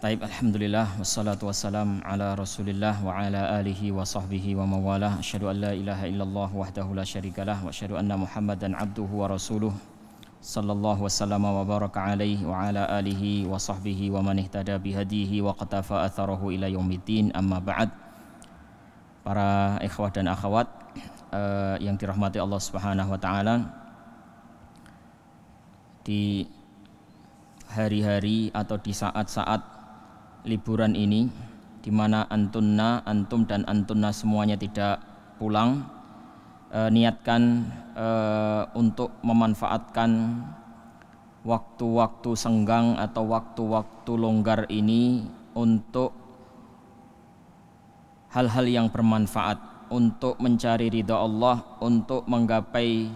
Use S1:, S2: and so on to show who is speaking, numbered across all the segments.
S1: Taib Alhamdulillah Wassalatu wassalam ala rasulillah Wa ala alihi wa sahbihi wa mawalah Asyadu an la ilaha illallah wahdahu la syarikalah Wa asyadu anna muhammadan abduhu wa rasuluh Sallallahu wasallam wa baraka alaihi Wa ala alihi wa sahbihi wa man ihtada bihadihi Wa qatafa atharahu ila yaumiddin Amma ba'd Para ikhwah dan akhwat uh, Yang dirahmati Allah subhanahu wa ta'ala Di hari-hari atau di saat-saat liburan ini di mana antunna, antum dan antunna semuanya tidak pulang e, niatkan e, untuk memanfaatkan waktu-waktu senggang atau waktu-waktu longgar ini untuk hal-hal yang bermanfaat untuk mencari ridha Allah untuk menggapai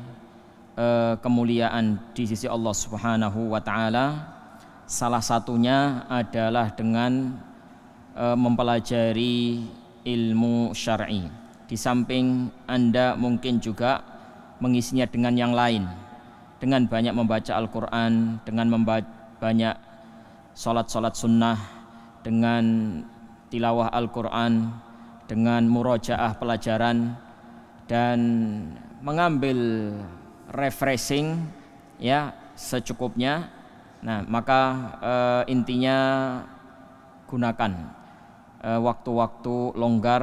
S1: e, kemuliaan di sisi Allah Subhanahu wa taala Salah satunya adalah dengan e, mempelajari ilmu syar'i. Di samping Anda mungkin juga mengisinya dengan yang lain. Dengan banyak membaca Al-Qur'an, dengan banyak salat-salat sunnah, dengan tilawah Al-Qur'an, dengan murojaah pelajaran dan mengambil refreshing ya secukupnya Nah, maka e, intinya gunakan eh, waktu-waktu e, longgar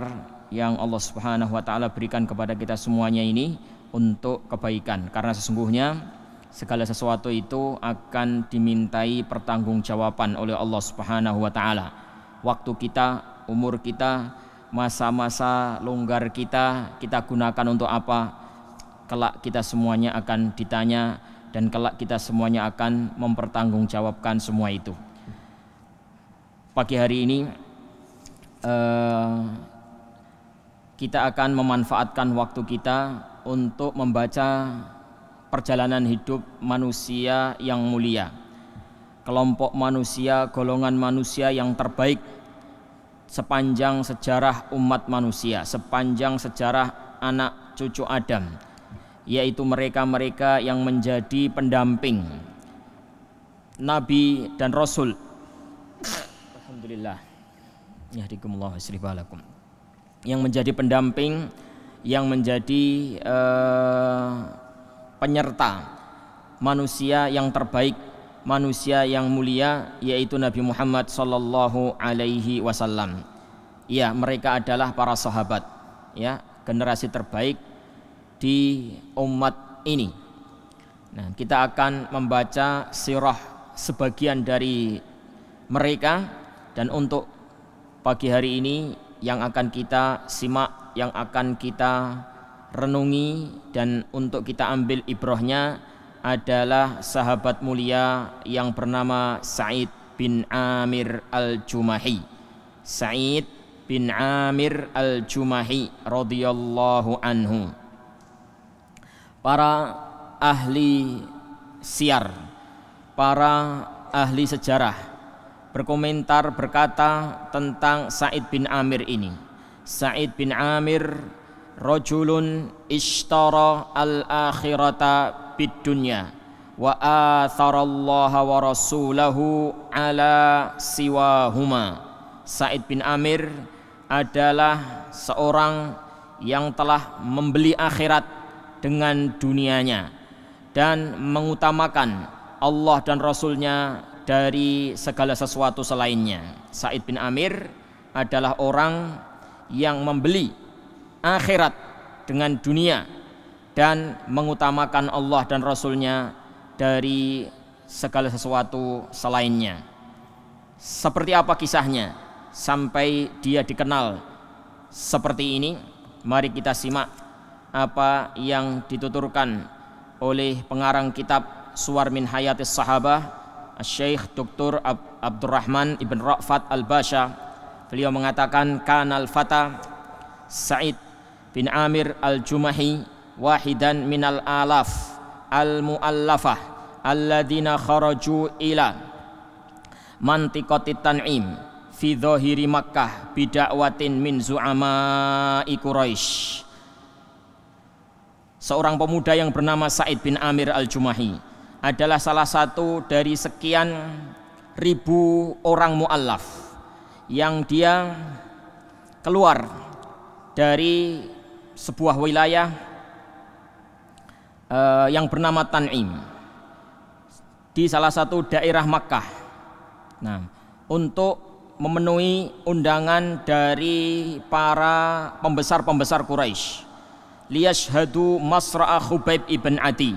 S1: yang Allah Subhanahu wa taala berikan kepada kita semuanya ini untuk kebaikan karena sesungguhnya segala sesuatu itu akan dimintai pertanggungjawaban oleh Allah Subhanahu wa taala. Waktu kita, umur kita, masa-masa longgar kita kita gunakan untuk apa? Kelak kita semuanya akan ditanya dan kelak kita semuanya akan mempertanggungjawabkan semua itu. Pagi hari ini uh, kita akan memanfaatkan waktu kita untuk membaca perjalanan hidup manusia yang mulia. Kelompok manusia, golongan manusia yang terbaik sepanjang sejarah umat manusia, sepanjang sejarah anak cucu Adam yaitu mereka-mereka yang menjadi pendamping nabi dan rasul. Alhamdulillah. Yahdikumullah balakum. Yang menjadi pendamping, yang menjadi uh, penyerta manusia yang terbaik, manusia yang mulia yaitu Nabi Muhammad sallallahu alaihi wasallam. Ya, mereka adalah para sahabat, ya, generasi terbaik di umat ini. Nah, kita akan membaca sirah sebagian dari mereka dan untuk pagi hari ini yang akan kita simak, yang akan kita renungi dan untuk kita ambil ibrohnya adalah sahabat mulia yang bernama Sa'id bin Amir al-Jumahi. Sa'id bin Amir al-Jumahi radhiyallahu anhu para ahli siar, para ahli sejarah berkomentar berkata tentang Said bin Amir ini. Said bin Amir rajulun ishtara al-akhirata bid dunya wa atharallaha wa rasulahu ala siwahuma. Said bin Amir adalah seorang yang telah membeli akhirat dengan dunianya dan mengutamakan Allah dan Rasulnya dari segala sesuatu selainnya. Said bin Amir adalah orang yang membeli akhirat dengan dunia dan mengutamakan Allah dan Rasulnya dari segala sesuatu selainnya. Seperti apa kisahnya sampai dia dikenal seperti ini? Mari kita simak apa yang dituturkan oleh pengarang kitab Suar min Hayatis Sahabah Syekh Dr. Ab Abdurrahman Ibn Ra'fat Al-Basha beliau mengatakan kanal fata Sa'id bin Amir Al-Jumahi wahidan minal alaf al-muallafah alladina kharaju ila mantiqati tan'im fi Makkah bidakwatin min zu'ama'i Quraisy seorang pemuda yang bernama Said bin Amir Al-Jumahi adalah salah satu dari sekian ribu orang mu'allaf yang dia keluar dari sebuah wilayah uh, yang bernama Tan'im di salah satu daerah Makkah. Nah, untuk memenuhi undangan dari para pembesar-pembesar Quraisy. Liyashhadu masra'a Khubaib ibn Adi.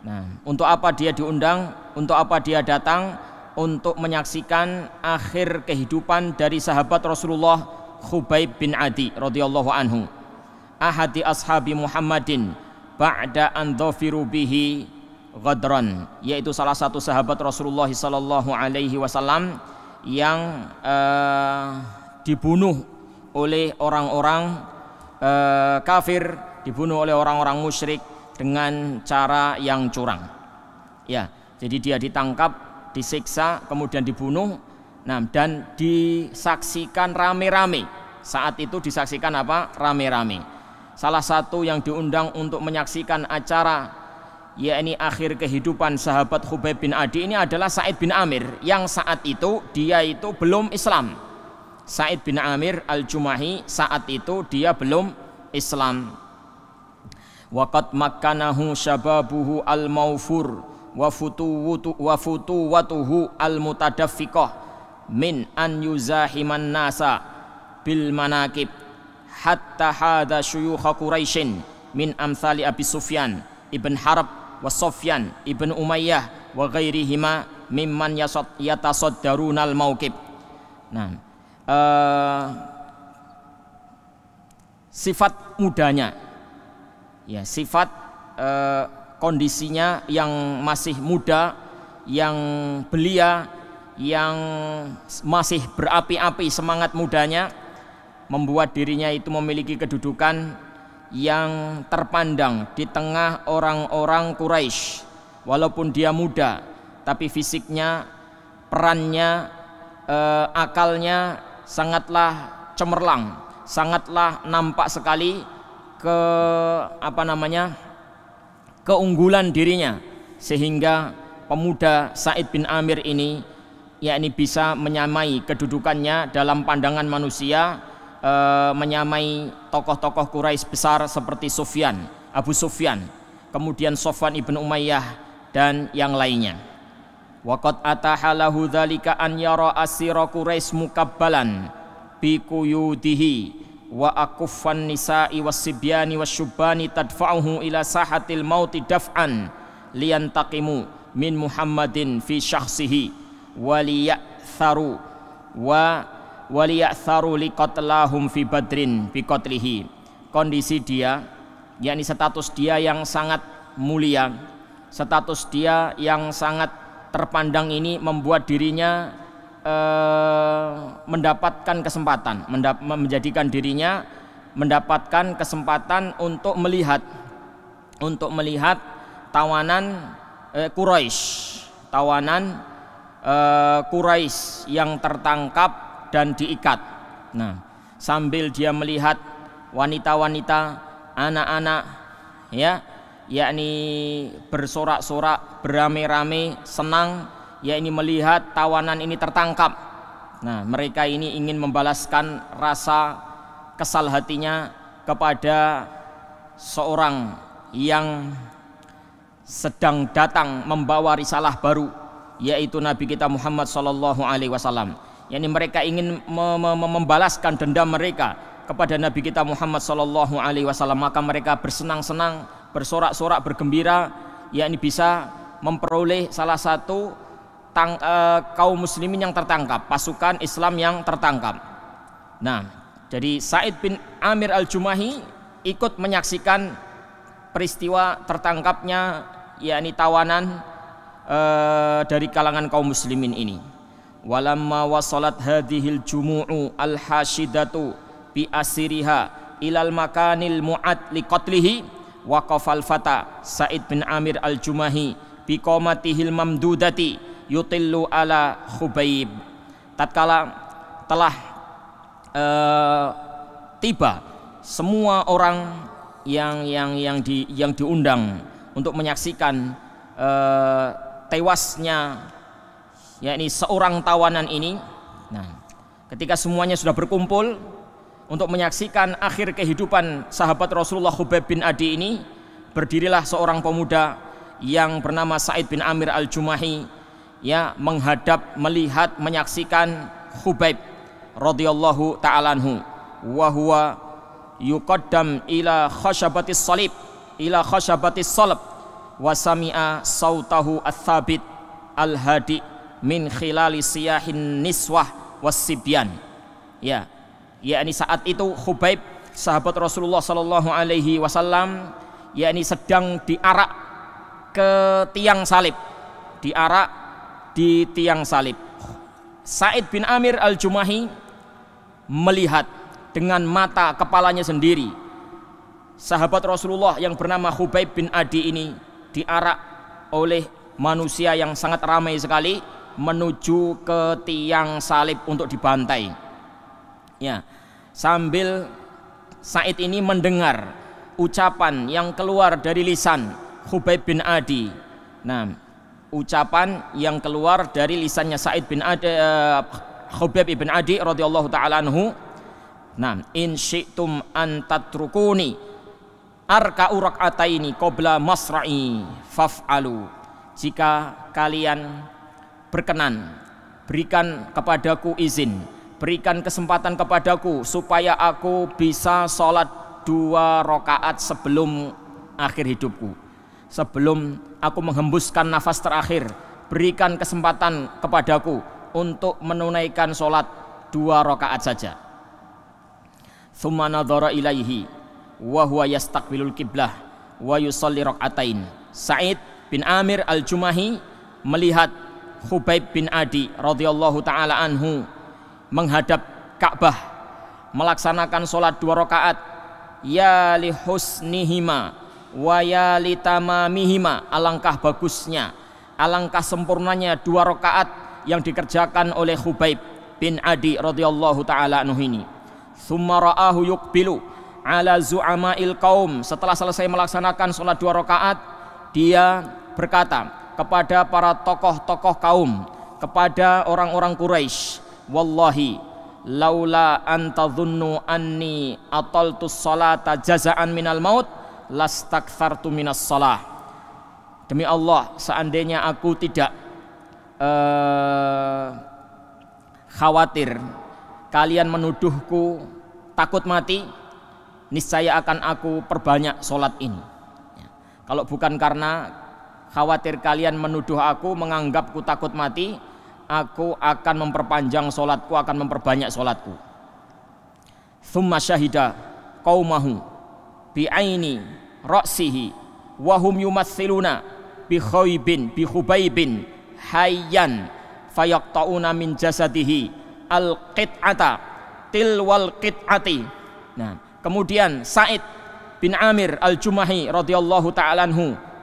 S1: Nah, untuk apa dia diundang? Untuk apa dia datang? Untuk menyaksikan akhir kehidupan dari sahabat Rasulullah Khubaib bin Adi radhiyallahu anhu. Ahadi ashabi Muhammadin ba'da an bihi Ghadran yaitu salah satu sahabat Rasulullah sallallahu alaihi wasallam yang uh, dibunuh oleh orang-orang uh, kafir, dibunuh oleh orang-orang musyrik dengan cara yang curang. Ya, jadi dia ditangkap, disiksa, kemudian dibunuh. Nah, dan disaksikan rame-rame. Saat itu disaksikan apa? Rame-rame. Salah satu yang diundang untuk menyaksikan acara yakni akhir kehidupan sahabat Khubayb bin Adi ini adalah Said bin Amir yang saat itu dia itu belum Islam. Said bin Amir al-Jumahi saat itu dia belum Islam. Waqat makkanahu syababuhu al-maufur wa futuwatu wa futuwatuhu al-mutadaffiqah min an yuzahiman nasa bil manakib hatta hada syuyukh Quraisyin min amsali Abi Sufyan ibn Harb wa Sofyan ibn Umayyah wa ghairihima mimman yatasaddarunal mauqib. Nah, uh, sifat mudanya ya sifat uh, kondisinya yang masih muda yang belia yang masih berapi-api semangat mudanya membuat dirinya itu memiliki kedudukan yang terpandang di tengah orang-orang Quraisy. Walaupun dia muda, tapi fisiknya, perannya, eh, akalnya sangatlah cemerlang, sangatlah nampak sekali ke apa namanya? keunggulan dirinya sehingga pemuda Said bin Amir ini yakni bisa menyamai kedudukannya dalam pandangan manusia e, menyamai tokoh-tokoh Quraisy besar seperti Sufyan, Abu Sufyan, kemudian Sofwan ibn Umayyah dan yang lainnya. Waqad atahalahu dzalika an yara asira Quraisy mukabbalan bi wa akuffan nisa'i was-sibyani wasyubani tadfa'uhu ila sahatil mauti daf'an liyantaqimu min Muhammadin fi syakhsihi wa liya'tharu wa waliya'tharu liqatlahum fi badrin bi qatlihi. Kondisi dia yakni status dia yang sangat mulia status dia yang sangat terpandang ini membuat dirinya eh, mendapatkan kesempatan mendap menjadikan dirinya mendapatkan kesempatan untuk melihat untuk melihat tawanan eh, Quraisy tawanan eh, Quraisy yang tertangkap dan diikat. Nah, sambil dia melihat wanita-wanita, anak-anak ya, yakni bersorak-sorak, beramai-ramai, senang yakni melihat tawanan ini tertangkap. Nah, mereka ini ingin membalaskan rasa kesal hatinya kepada seorang yang sedang datang membawa risalah baru yaitu Nabi kita Muhammad sallallahu alaihi wasallam. Yakni mereka ingin membalaskan dendam mereka kepada Nabi kita Muhammad sallallahu alaihi wasallam. Maka mereka bersenang-senang bersorak-sorak bergembira. Yakni bisa memperoleh salah satu tang, e, kaum muslimin yang tertangkap pasukan Islam yang tertangkap. Nah jadi Said bin Amir al-Jumahi ikut menyaksikan peristiwa tertangkapnya yakni tawanan e, dari kalangan kaum muslimin ini. Walamma wasalat hadhil jumu'u al hashidatu bi asiriha ilal makanil mu'ad li qatlihi waqafal fata Said bin Amir al Jumahi bi qamatihil mamdudati yutillu ala Khubaib. Tatkala telah uh, tiba semua orang yang yang yang di yang diundang untuk menyaksikan uh, tewasnya yakni seorang tawanan ini nah ketika semuanya sudah berkumpul untuk menyaksikan akhir kehidupan sahabat Rasulullah Khubaib bin Adi ini berdirilah seorang pemuda yang bernama Said bin Amir Al-Jumahi ya menghadap melihat menyaksikan Khubaib radhiyallahu taala anhu. Wa huwa yuqaddam ila khashabatis salib ila khashabatis salib wa sami'a sautahu ats-tsabit al-hadi min khilali siyahin niswah wasibyan ya yakni saat itu Khubaib sahabat Rasulullah sallallahu alaihi wasallam yakni sedang diarak ke tiang salib. Diarak di tiang salib. Said bin Amir al-Jumahi melihat dengan mata kepalanya sendiri sahabat Rasulullah yang bernama Khubaib bin Adi ini diarak oleh manusia yang sangat ramai sekali menuju ke tiang salib untuk dibantai. Ya sambil Said ini mendengar ucapan yang keluar dari lisan Khubaib bin Adi. Nah ucapan yang keluar dari lisannya Said bin Adi uh, Khubaib bin Adi radhiyallahu taala anhu. Nah in syi'tum an tatrukuni arka urak'ataini qabla masra'i faf'alu. Jika kalian berkenan berikan kepadaku izin berikan kesempatan kepadaku supaya aku bisa sholat dua rakaat sebelum akhir hidupku sebelum aku menghembuskan nafas terakhir berikan kesempatan kepadaku untuk menunaikan sholat dua rakaat saja. Thumma ilaihi wa huwa yastaqbilul kiblah wa yusalli rakaatain Sa'id bin Amir al-Jumahi melihat Khubaib bin Adi radhiyallahu taala anhu menghadap Ka'bah melaksanakan sholat dua rakaat ya li husnihima wa ya li tamamihima alangkah bagusnya alangkah sempurnanya dua rakaat yang dikerjakan oleh Khubaib bin Adi radhiyallahu taala anhu ini. Thumma ra'ahu yuqbilu ala zu'ama'il kaum setelah selesai melaksanakan sholat dua rakaat dia berkata kepada para tokoh-tokoh kaum kepada orang-orang Quraisy wallahi laula anta dhunnu anni ataltu salata jazaan minal maut lastakthartu minas salah. Demi Allah seandainya aku tidak uh, khawatir kalian menuduhku takut mati niscaya akan aku perbanyak solat ini. Ya. kalau bukan karena khawatir kalian menuduh aku menganggapku takut mati aku akan memperpanjang solatku akan memperbanyak solatku thumma syahida qaumahu bi'aini ra'sihi wahum yumathiluna bi khaybin bi khubaybin hayyan fayaqta'una min jasadihi al qit'ata tilwal qit'ati. Nah kemudian Said bin Amir al-Jumahi radhiyallahu ta'ala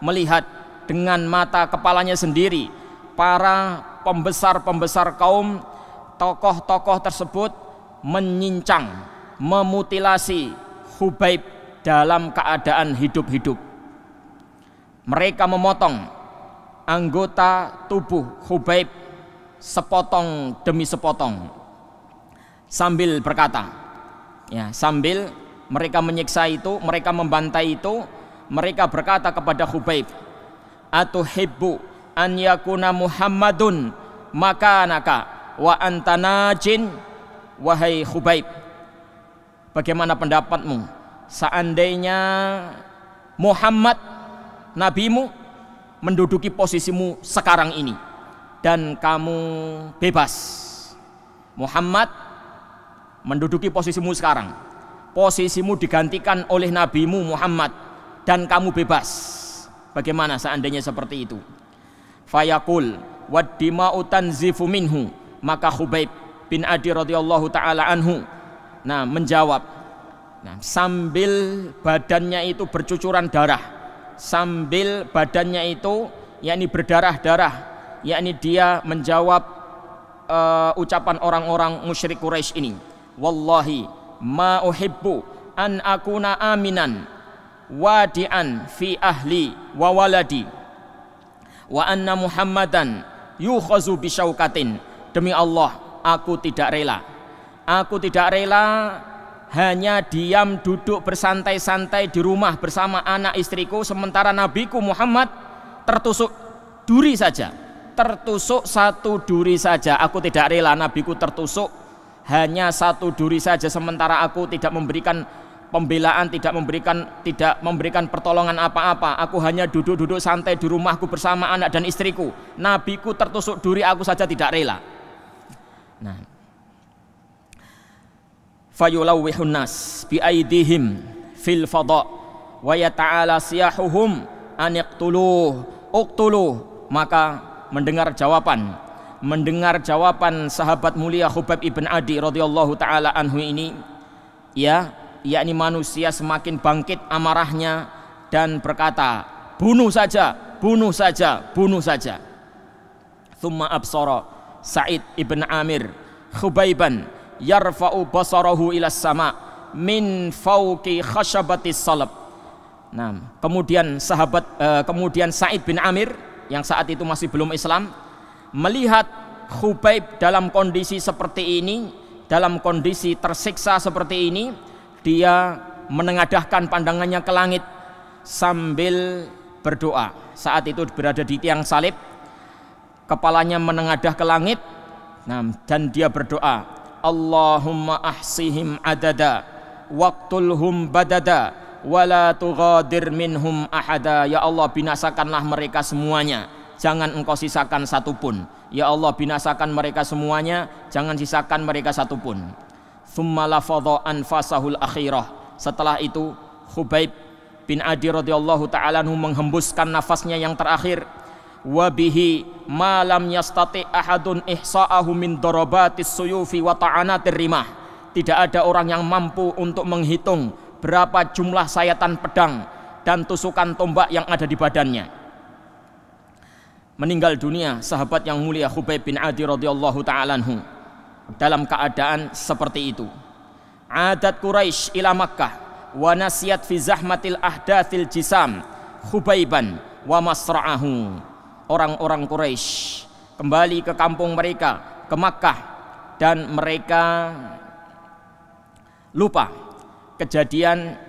S1: melihat dengan mata kepalanya sendiri para pembesar-pembesar kaum tokoh-tokoh tersebut menyincang, memutilasi Hubaib dalam keadaan hidup-hidup. Mereka memotong anggota tubuh Hubaib sepotong demi sepotong. Sambil berkata, ya sambil mereka menyiksa itu, mereka membantai itu, mereka berkata kepada Hubaib, "Atuhibbu an yakuna Muhammadun makanaka wa anta najin? Wahai Khubaib bagaimana pendapatmu seandainya Muhammad nabimu menduduki posisimu sekarang ini dan kamu bebas. Muhammad menduduki posisimu sekarang. Posisimu digantikan oleh nabimu Muhammad dan kamu bebas. Bagaimana seandainya seperti itu? Fayaqul waddima'u tanzifu minhu. Maka Khubaib bin Adi radhiyallahu taala anhu nah menjawab nah sambil badannya itu bercucuran darah. Sambil badannya itu yakni berdarah-darah yakni dia menjawab uh, ucapan orang-orang musyrik Quraisy ini. Wallahi ma uhibbu an akuna aminan wadian fi ahli wa waladi wa anna Muhammadan yukhazu bisyaukatin demi Allah aku tidak rela. Aku tidak rela hanya diam duduk bersantai-santai di rumah bersama anak istriku sementara nabiku Muhammad tertusuk duri saja. Tertusuk satu duri saja. Aku tidak rela nabiku tertusuk. Hanya satu duri saja sementara aku tidak memberikan pembelaan tidak memberikan tidak memberikan pertolongan apa-apa. Aku hanya duduk-duduk santai di rumahku bersama anak dan istriku. Nabiku tertusuk duri aku saja tidak rela. Nah fayulawwihun nas bi aidihim fil fada wa yata'ala siyahuhum an iqtuluh uqtuluh. Maka mendengar jawaban mendengar jawaban sahabat mulia Khubaib ibn Adi radhiyallahu taala anhu ini ya yakni manusia semakin bangkit amarahnya dan berkata bunuh saja bunuh saja bunuh saja. Thumma absara Sa'id ibn Amir Khubaiban yarfa'u basarahu ila sama min fauqi khashabatis salab. Nah kemudian sahabat uh, kemudian Sa'id bin Amir yang saat itu masih belum Islam melihat Khubaib dalam kondisi seperti ini dalam kondisi tersiksa seperti ini dia menengadahkan pandangannya ke langit sambil berdoa. Saat itu berada di tiang salib kepalanya menengadah ke langit dan dia berdoa Allahumma ahsihim adada waktulhum badada wala tughadir minhum ahada. Ya Allah binasakanlah mereka semuanya. Jangan engkau sisakan satupun. Ya Allah binasakan mereka semuanya. Jangan sisakan mereka satupun. Thumma lafadha anfasahul akhirah. Setelah itu Khubaib bin Adi radhiyallahu taala menghembuskan nafasnya yang terakhir wa bihi ma lam yastati ahadun ihsa'ahu min darabatis suyufi wa ta'anatir rimah. Tidak ada orang yang mampu untuk menghitung berapa jumlah sayatan pedang dan tusukan tombak yang ada di badannya. Meninggal dunia sahabat yang mulia Khubaib bin Adi radhiyallahu taala dalam keadaan seperti itu. Adat Quraisy ila Makkah. Wa nasiyat fi zahmatil ahdathil jisam. Khubaiban wa masra'ahu. Orang-orang Quraisy kembali ke kampung mereka, ke Makkah dan mereka lupa kejadian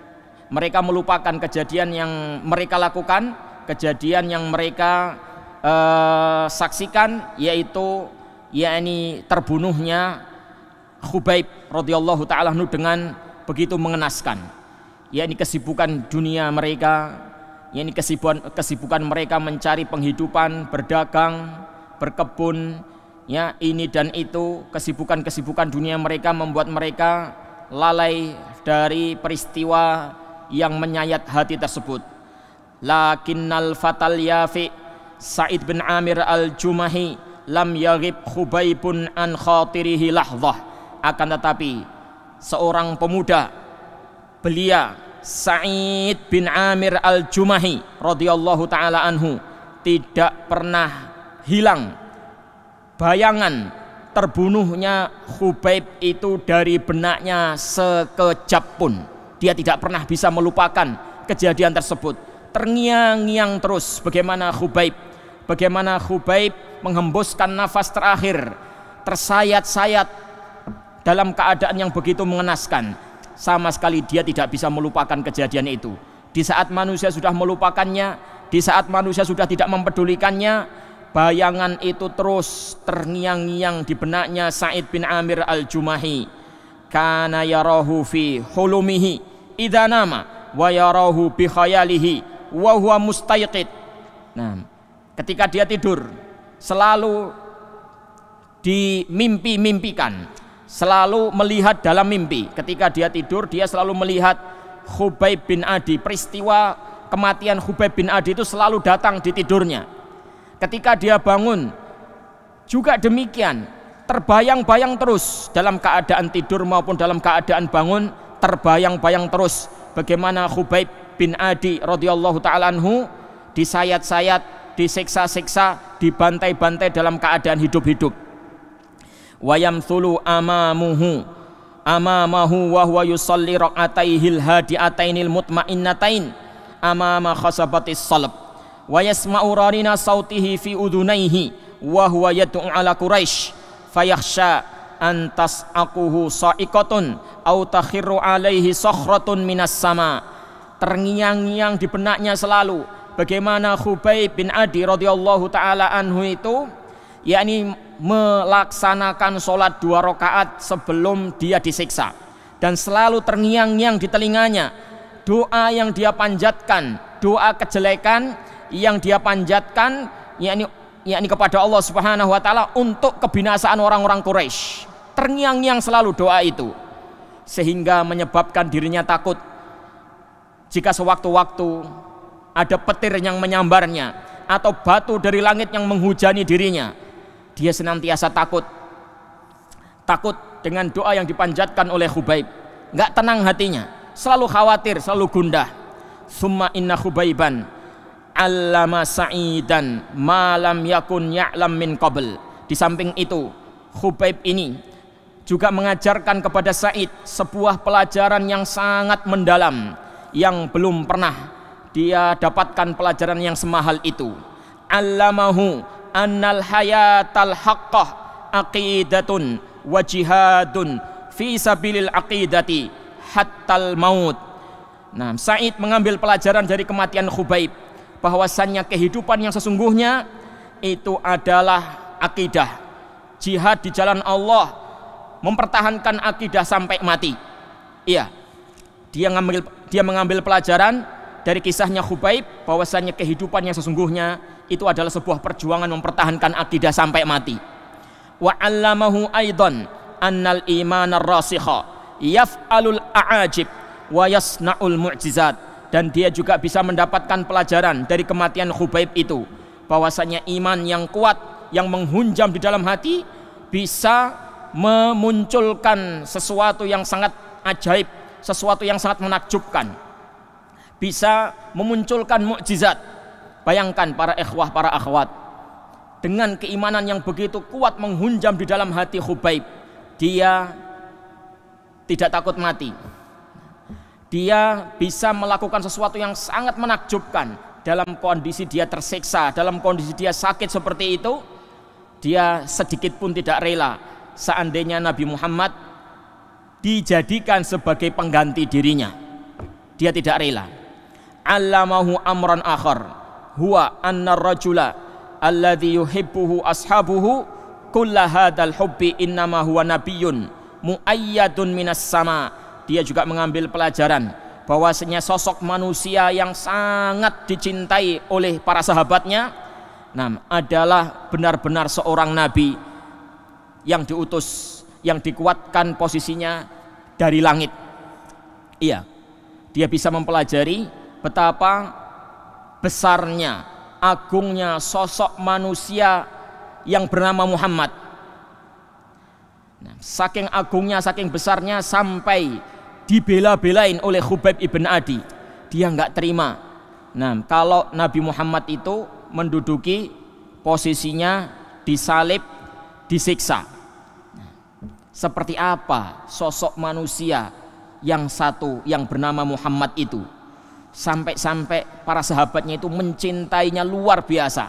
S1: mereka melupakan kejadian yang mereka lakukan, kejadian yang mereka uh, saksikan yaitu yakni terbunuhnya Khubaib radhiyallahu taala dengan begitu mengenaskan yakni kesibukan dunia mereka yakni kesibukan kesibukan mereka mencari penghidupan berdagang berkebun ya ini dan itu. Kesibukan-kesibukan dunia mereka membuat mereka lalai dari peristiwa yang menyayat hati tersebut. Lakinnal fatal yafi Sa'id bin Amir al-Jumahi lam yaghib khubaibun an khatirihi lahzah. Akan tetapi seorang pemuda belia Sa'id bin Amir al-Jumahi radhiyallahu taala anhu tidak pernah hilang bayangan terbunuhnya Khubaib itu dari benaknya sekejap pun. Dia tidak pernah bisa melupakan kejadian tersebut. Terngiang-ngiang terus bagaimana Khubaib bagaimana Khubaib menghembuskan nafas terakhir tersayat-sayat dalam keadaan yang begitu mengenaskan sama sekali dia tidak bisa melupakan kejadian itu. Di saat manusia sudah melupakannya di saat manusia sudah tidak mempedulikannya bayangan itu terus terngiang-ngiang di benaknya Said bin Amir al-Jumahi. Kana yarahu fi hulumihi idza nama wa yarahu bi khayalihi wa huwa mustayqid nah ketika dia tidur selalu dimimpi-mimpikan selalu melihat dalam mimpi. Ketika dia tidur dia selalu melihat Khubaib bin Adi. Peristiwa kematian Khubaib bin Adi itu selalu datang di tidurnya. Ketika dia bangun juga demikian. Terbayang-bayang terus dalam keadaan tidur maupun dalam keadaan bangun terbayang-bayang terus bagaimana Khubaib bin Adi radhiyallahu taala anhu disayat-sayat disiksa-siksa, dibantai-bantai dalam keadaan hidup-hidup. Wayam thulu amamuhu amamahu wa huwa yusalli raq'ataihil hadi'atainil mutmainnatain amama khasabatis salab. Wa yasma'u rarina sautihi fi udunaihi wa huwa yad'u ala Quraisy fayakhsha an tas'aquhu sa'iqatun au takhiru alaihi sakhratun minas sama. Terngiang-ngiang di benaknya selalu. Bagaimana Khubayb bin Adi radhiyallahu taala anhu itu? Yakni melaksanakan sholat dua rakaat sebelum dia disiksa. Dan selalu terngiang-ngiang di telinganya. Doa yang dia panjatkan doa kejelekan yang dia panjatkan yakni yakni kepada Allah Subhanahu wa taala untuk kebinasaan orang-orang Quraisy. Terngiang-ngiang selalu doa itu sehingga menyebabkan dirinya takut. Jika sewaktu-waktu ada petir yang menyambarnya atau batu dari langit yang menghujani dirinya dia senantiasa takut. Takut dengan doa yang dipanjatkan oleh Khubaib. Nggak tenang hatinya. Selalu khawatir selalu gundah. Summa inna Khubaiban allama sa'idan malam yakun ya'lam min qabl. Di samping itu Khubaib ini juga mengajarkan kepada Said sebuah pelajaran yang sangat mendalam yang belum pernah dia dapatkan pelajaran yang semahal itu. Allamahu annal hayatal haqqah aqidatun wa jihadun fi sabilil aqidati hattal maut. Nah, Said mengambil pelajaran dari kematian Khubaib. Bahwasannya kehidupan yang sesungguhnya itu adalah akidah. Jihad di jalan Allah mempertahankan akidah sampai mati. Iya. Dia mengambil dia mengambil pelajaran dari kisahnya Khubaib bahwasannya kehidupan yang sesungguhnya itu adalah sebuah perjuangan mempertahankan akidah sampai mati. Wa 'allamahu aidan annal iman ar-rasikha yaf'alul a'ajib wa yasna'ul mu'jizat. Dan dia juga bisa mendapatkan pelajaran dari kematian Khubaib itu. Bahwasanya iman yang kuat yang menghunjam di dalam hati bisa memunculkan sesuatu yang sangat ajaib sesuatu yang sangat menakjubkan. Bisa memunculkan mukjizat bayangkan para ikhwah para akhwat dengan keimanan yang begitu kuat menghunjam di dalam hati Khubaib dia tidak takut mati dia bisa melakukan sesuatu yang sangat menakjubkan dalam kondisi dia tersiksa, dalam kondisi dia sakit seperti itu, dia sedikit pun tidak rela seandainya Nabi Muhammad dijadikan sebagai pengganti dirinya. Dia tidak rela. Allamahu amran akhar huwa anna rajula alladhi yuhibbuhu ashabuhu kulla hadzal hubbi innama huwa nabiyyun muayyadun minas sama' dia juga mengambil pelajaran bahwasanya sosok manusia yang sangat dicintai oleh para sahabatnya nah, adalah benar-benar seorang nabi yang diutus yang dikuatkan posisinya dari langit. Iya dia bisa mempelajari betapa besarnya agungnya sosok manusia yang bernama Muhammad. Nah, saking agungnya saking besarnya sampai dibela-belain oleh Khubaib ibn Adi. Dia nggak terima. Nah kalau Nabi Muhammad itu menduduki posisinya disalib disiksa. Seperti apa sosok manusia yang satu yang bernama Muhammad itu sampai-sampai para sahabatnya itu mencintainya luar biasa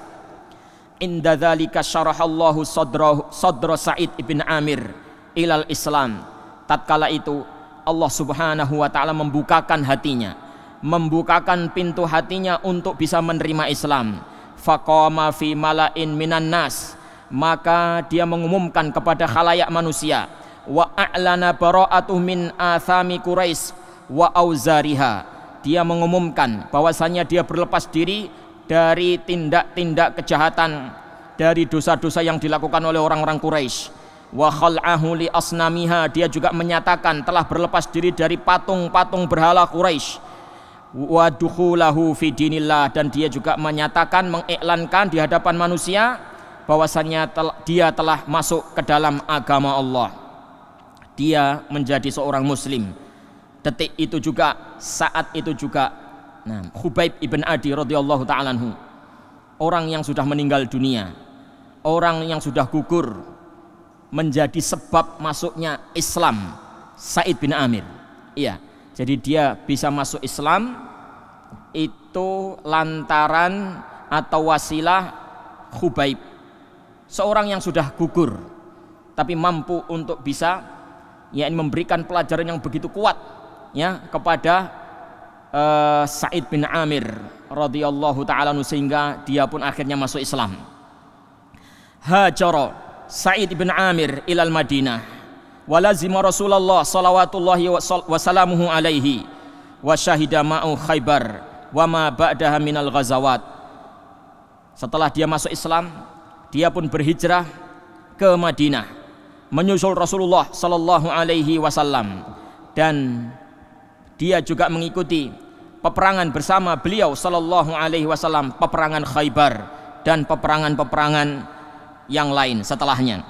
S1: inda dzalika syarahallahu sadra sadra Sa'id ibn Amir ilal Islam tatkala itu Allah Subhanahu wa taala membukakan hatinya, membukakan pintu hatinya untuk bisa menerima Islam. Faqama fi malain minan nas, maka dia mengumumkan kepada khalayak manusia wa a'lana bara'atuh min athami Quraisy wa auzariha. Dia mengumumkan bahwasanya dia berlepas diri dari tindak-tindak kejahatan dari dosa-dosa yang dilakukan oleh orang-orang Quraisy. Wa khal'ahu li asnamiha. Dia juga menyatakan telah berlepas diri dari patung-patung berhala Quraisy. Wa dukhulahu fi dinillah. Dan dia juga menyatakan mengiklankan di hadapan manusia bahwasannya dia telah masuk ke dalam agama Allah. Dia menjadi seorang muslim detik itu juga saat itu juga. Nah Khubaib ibn Adi radhiyallahu taala orang yang sudah meninggal dunia. Orang yang sudah gugur. Menjadi sebab masuknya Islam. Said bin Amir. Iya. Jadi dia bisa masuk Islam itu lantaran atau wasilah Khubaib. Seorang yang sudah gugur tapi mampu untuk bisa ya memberikan pelajaran yang begitu kuat ya kepada uh, Said bin Amir radhiyallahu taala sehingga dia pun akhirnya masuk Islam. Hajara Said bin Amir ilal Madinah walazima Rasulullah salawatullahi wasalamuhu alaihi wa syahida ma'u Khaybar wa ma ba'daha minal ghazawat. Setelah dia masuk Islam, dia pun berhijrah ke Madinah menyusul Rasulullah sallallahu alaihi wasallam dan dia juga mengikuti peperangan bersama beliau sallallahu alaihi wasallam peperangan Khaybar dan peperangan-peperangan yang lain setelahnya.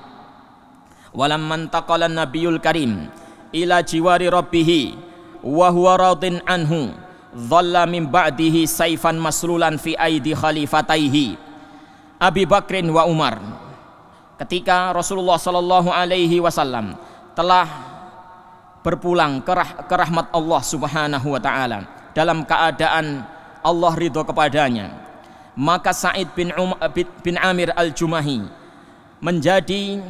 S1: Walam mantaqala nabiyul karim ila jiwari rabbih wa huwa radin anhu dhalla min ba'dihi saifan maslulan fi aidi khalifataihi Abi Bakrin wa Umar. Ketika Rasulullah sallallahu alaihi wasallam telah berpulang ke, rah ke rahmat Allah Subhanahu wa taala. Dalam keadaan Allah ridho kepadanya. Maka Said bin, um, bin Amir al-Jumahi menjadi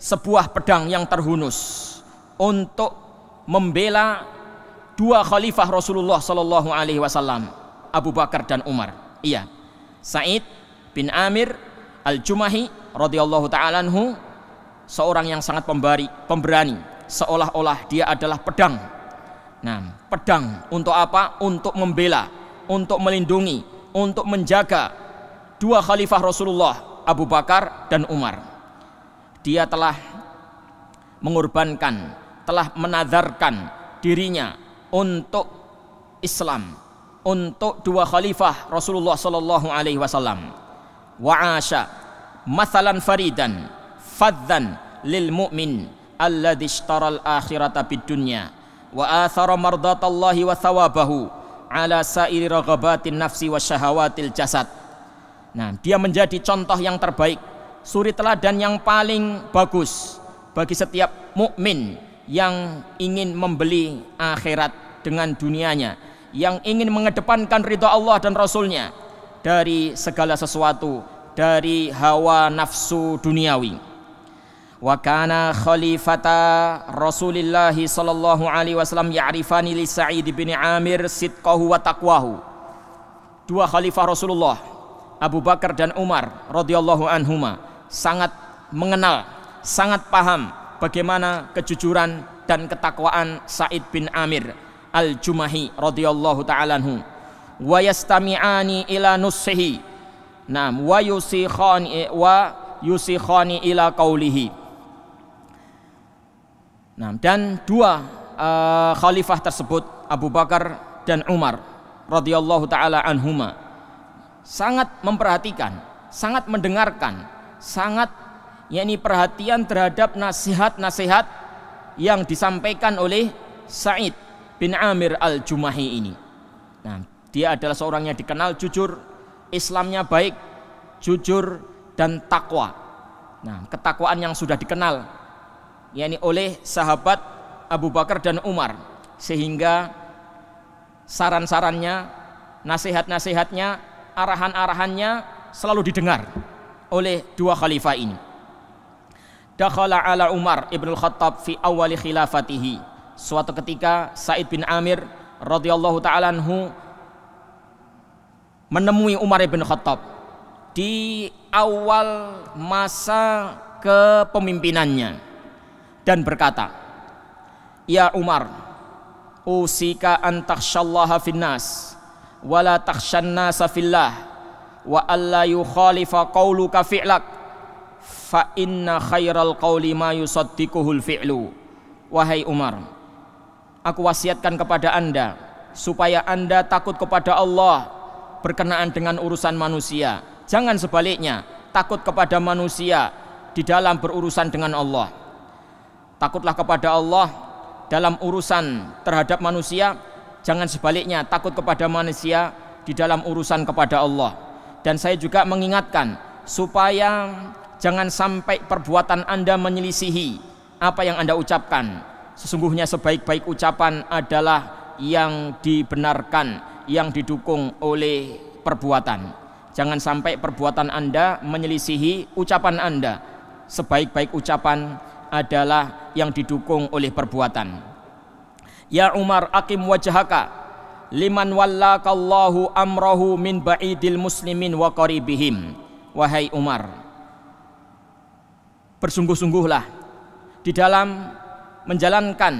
S1: sebuah pedang yang terhunus untuk membela dua khalifah Rasulullah sallallahu alaihi wasallam Abu Bakar dan Umar. Iya. Said bin Amir al-Jumahi radhiyallahu taala seorang yang sangat pemberani seolah-olah dia adalah pedang. Nah, pedang untuk apa? Untuk membela, untuk melindungi, untuk menjaga dua khalifah Rasulullah, Abu Bakar dan Umar. Dia telah mengorbankan, telah menadarkan dirinya untuk Islam, untuk dua khalifah Rasulullah sallallahu alaihi wasallam. Wa asha mathalan faridan fadzan lil mu'min alladhi ishtaral akhirata bid dunya wa athara mardatallahi wa thawabahu ala sairi raghabatin nafsi wa syahawatil jasad. Nah dia menjadi contoh yang terbaik suri teladan yang paling bagus bagi setiap mukmin yang ingin membeli akhirat dengan dunianya yang ingin mengedepankan ridha Allah dan Rasulnya dari segala sesuatu dari hawa nafsu duniawi wa kana khalifata Rasulillah sallallahu alaihi wasallam ya'rifani li Sa'id bin Amir sidqahu wa taqwahu. Dua khalifah Rasulullah Abu Bakar dan Umar radhiyallahu anhuma sangat mengenal sangat paham bagaimana kejujuran dan ketakwaan Sa'id bin Amir Al-Jumahi radhiyallahu taala anhu. Wa yastami'ani ila nussihi nam wa yusikhani wa yusikhani ila qaulihi Nah, dan dua uh, khalifah tersebut Abu Bakar dan Umar radhiyallahu taala anhuma sangat memperhatikan, sangat mendengarkan, sangat yakni perhatian terhadap nasihat-nasihat yang disampaikan oleh Said bin Amir al-Jumahi ini. Nah, dia adalah seorang yang dikenal jujur, Islamnya baik, jujur dan takwa. Nah, ketakwaan yang sudah dikenal yakni oleh sahabat Abu Bakar dan Umar. Sehingga saran-sarannya nasihat-nasihatnya arahan-arahannya selalu didengar oleh dua khalifah ini. Dakhala ala Umar ibn Khattab fi awali khilafatihi. Suatu ketika Said bin Amir radhiyallahu taala anhu menemui Umar ibn Khattab di awal masa kepemimpinannya dan berkata, Ya Umar, usika an takhshallaha finnas wa la takhshan nasa fillah wa alla yukhalifa qawluka fi'lak fa inna khairal qawli ma yusaddiquhul fi'lu. Wahai Umar aku wasiatkan kepada anda supaya anda takut kepada Allah berkenaan dengan urusan manusia. Jangan sebaliknya takut kepada manusia di dalam berurusan dengan Allah takutlah kepada Allah dalam urusan terhadap manusia. Jangan sebaliknya takut kepada manusia di dalam urusan kepada Allah. Dan saya juga mengingatkan supaya jangan sampai perbuatan Anda menyelisihi apa yang Anda ucapkan. Sesungguhnya sebaik-baik ucapan adalah yang dibenarkan yang didukung oleh perbuatan. Jangan sampai perbuatan Anda menyelisihi ucapan Anda. Sebaik-baik ucapan adalah yang didukung oleh perbuatan. Ya Umar akim wajhaka liman wallakallahu amrahu min ba'idil muslimin wa qaribihim. Wahai Umar, bersungguh-sungguhlah di dalam menjalankan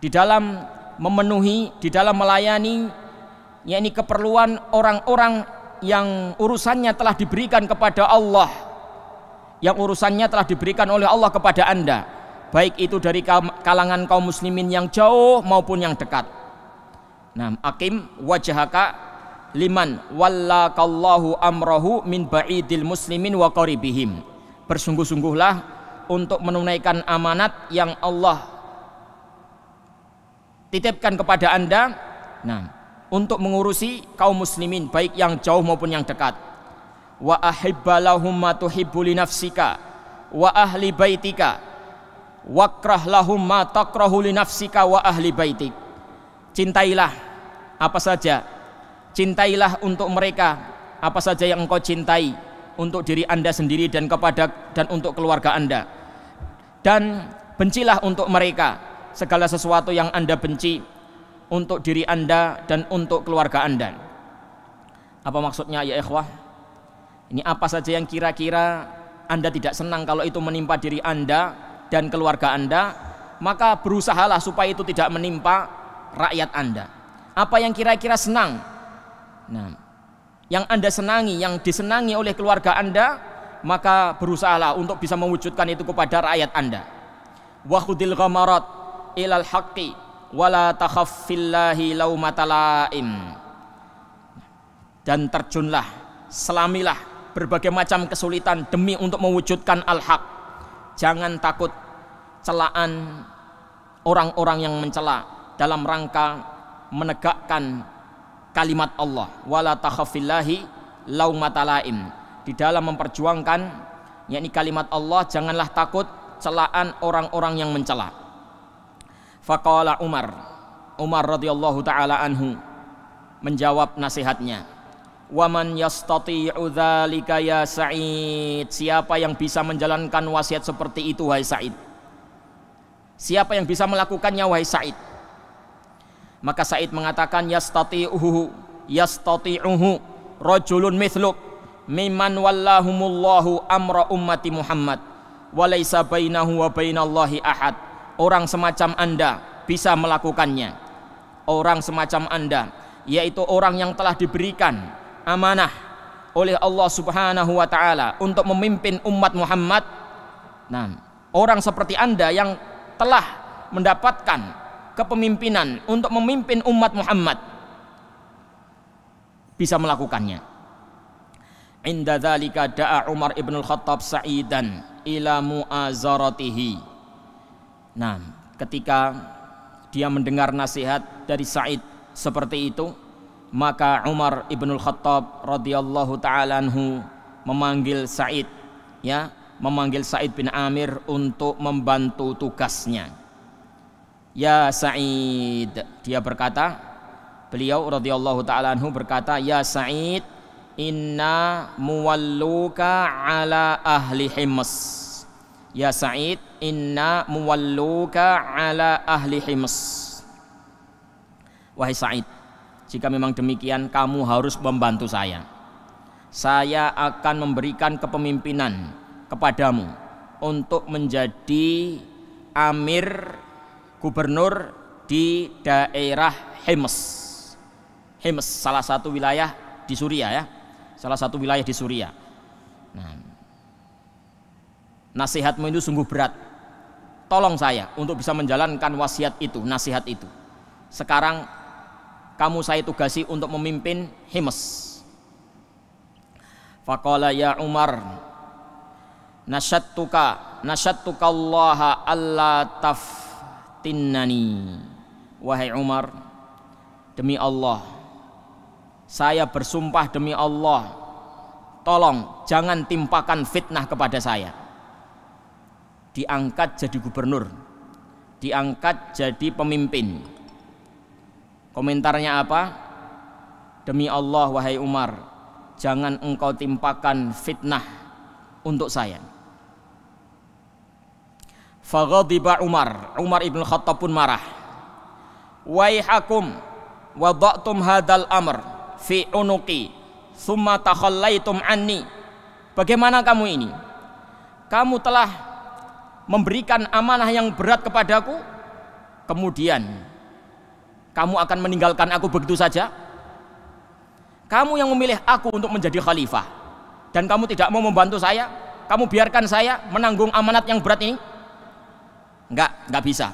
S1: di dalam memenuhi, di dalam melayani yakni keperluan orang-orang yang urusannya telah diberikan kepada Allah yang urusannya telah diberikan oleh Allah kepada Anda. Baik itu dari kalangan kaum muslimin yang jauh maupun yang dekat. Nah akim wajhaka liman wallakallahu amrahu min ba'idil muslimin wa qaribihim. Bersungguh-sungguhlah untuk menunaikan amanat yang Allah titipkan kepada Anda. Nah untuk mengurusi kaum muslimin baik yang jauh maupun yang dekat wa ahibbalahum ma tuhibbu li nafsika. Wa ahli baitika. Wakrah lahum ma takrahu li nafsika wa ahli baitik. Cintailah apa saja. Cintailah untuk mereka apa saja yang engkau cintai untuk diri Anda sendiri dan kepada dan untuk keluarga Anda. Dan bencilah untuk mereka segala sesuatu yang Anda benci untuk diri Anda dan untuk keluarga Anda. Apa maksudnya ya ikhwah? Ini apa saja yang kira-kira Anda tidak senang kalau itu menimpa diri Anda dan keluarga Anda, maka berusahalah supaya itu tidak menimpa rakyat Anda. Apa yang kira-kira senang? Nah, yang Anda senangi, yang disenangi oleh keluarga Anda, maka berusahalah untuk bisa mewujudkan itu kepada rakyat Anda. Wa khudil ghamarat ilal haqqi wala takhaf fillahi laumatalaim dan terjunlah selamilah berbagai macam kesulitan demi untuk mewujudkan al-haq. Jangan takut celaan orang-orang yang mencela dalam rangka menegakkan kalimat Allah. Wala takhafillahi laumatalaim di dalam memperjuangkan yakni kalimat Allah janganlah takut celaan orang-orang yang mencela. Faqala Umar. Umar radhiyallahu taala anhu menjawab nasihatnya Waman yastati'u dzalika ya Sa'id. Siapa yang bisa menjalankan wasiat seperti itu wahai Sa'id? Siapa yang bisa melakukannya wahai Sa'id? Maka Sa'id mengatakan yastati'uhu yastati'uhu rajulun mithluk. Mimman wallahumullahu amra ummati Muhammad. Walaysa bainahu wa bainallahi ahad. Orang semacam Anda bisa melakukannya. Orang semacam Anda, yaitu orang yang telah diberikan amanah oleh Allah Subhanahu wa taala untuk memimpin umat Muhammad. Nah, orang seperti Anda yang telah mendapatkan kepemimpinan untuk memimpin umat Muhammad bisa melakukannya. Inda dzalika da'a Umar ibn al-Khattab sa'idan ila mu'azaratihi Nah, ketika dia mendengar nasihat dari Said seperti itu, maka Umar ibnul Khattab radhiyallahu taala anhu memanggil Said, ya, memanggil Said bin Amir untuk membantu tugasnya. Ya Said, dia berkata, beliau radhiyallahu taala anhu berkata, "Ya Said, inna muwalluka ala ahli Hims." Ya Sa'id, inna muwalluka ala ahli hims. Wahai Sa'id, jika memang demikian kamu harus membantu saya. Saya akan memberikan kepemimpinan kepadamu untuk menjadi amir gubernur di daerah Hims. Hims salah satu wilayah di Suriah ya. Salah satu wilayah di Suriah. Nah, nasihatmu itu sungguh berat tolong saya untuk bisa menjalankan wasiat itu nasihat itu sekarang kamu saya tugasi untuk memimpin Himes. Faqala ya Umar nasyattuka nasyattuka Allah alla taftinnani. Wahai Umar demi Allah saya bersumpah demi Allah tolong jangan timpakan fitnah kepada saya. Diangkat jadi gubernur, diangkat jadi pemimpin. Komentarnya apa? Demi Allah wahai Umar, jangan engkau timpakan fitnah untuk saya. Faghadiba Umar, Umar ibn Khattab pun marah. Waihakum wada'tum hadal amr fi unuki thumma takhallaitum anni. Bagaimana kamu ini? Kamu telah memberikan amanah yang berat kepadaku, kemudian kamu akan meninggalkan aku begitu saja? Kamu yang memilih aku untuk menjadi khalifah dan kamu tidak mau membantu saya? Kamu biarkan saya menanggung amanat yang berat ini? Enggak, enggak bisa.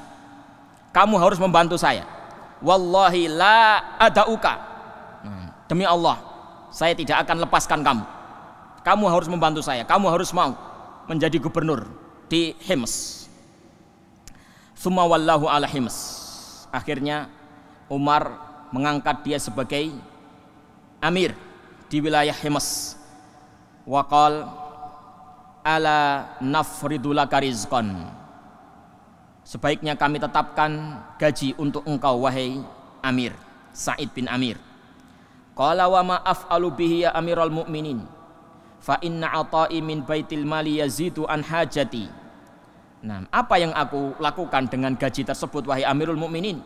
S1: Kamu harus membantu saya. Wallahi la adauka. Hmm, demi Allah, saya tidak akan lepaskan kamu. Kamu harus membantu saya. Kamu harus mau menjadi gubernur di Hims. Summa wallahu ala Hims. Akhirnya Umar mengangkat dia sebagai amir di wilayah Hims. Waqal ala nafridulaka rizqan Sebaiknya kami tetapkan gaji untuk engkau wahai Amir Sa'id bin Amir. Qala wa ma af'alu bihi ya Amirul Mukminin. Fa inna ata'i min baitil mali yazidu an hajati. Nah, apa yang aku lakukan dengan gaji tersebut wahai Amirul Mukminin?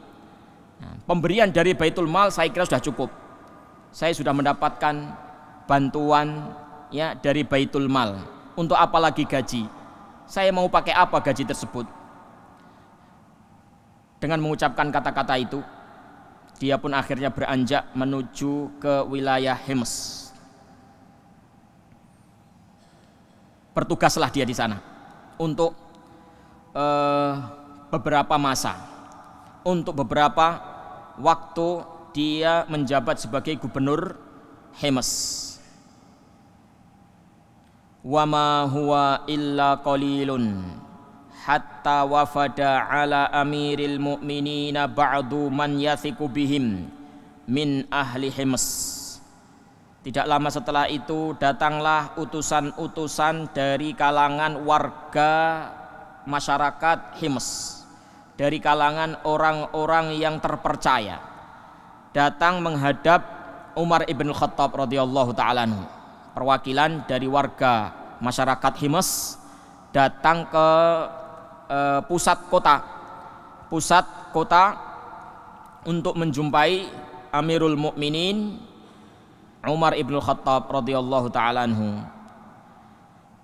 S1: Pemberian dari Baitul Mal saya kira sudah cukup. Saya sudah mendapatkan bantuan ya dari Baitul Mal. Untuk apa lagi gaji? Saya mau pakai apa gaji tersebut? Dengan mengucapkan kata-kata itu, dia pun akhirnya beranjak menuju ke wilayah Hims. Bertugaslah dia di sana untuk uh, beberapa masa, untuk beberapa waktu dia menjabat sebagai gubernur Hims. Wama huwa illa qalilun hatta wafada ala amiril mu'minina ba'du man yathiku bihim min ahli hims tidak lama setelah itu datanglah utusan-utusan dari kalangan warga masyarakat Hims dari kalangan orang-orang yang terpercaya datang menghadap Umar ibn Khattab radhiyallahu taala perwakilan dari warga masyarakat Hims datang ke uh, pusat kota pusat kota untuk menjumpai Amirul Mukminin Umar ibn Khattab radhiyallahu taala.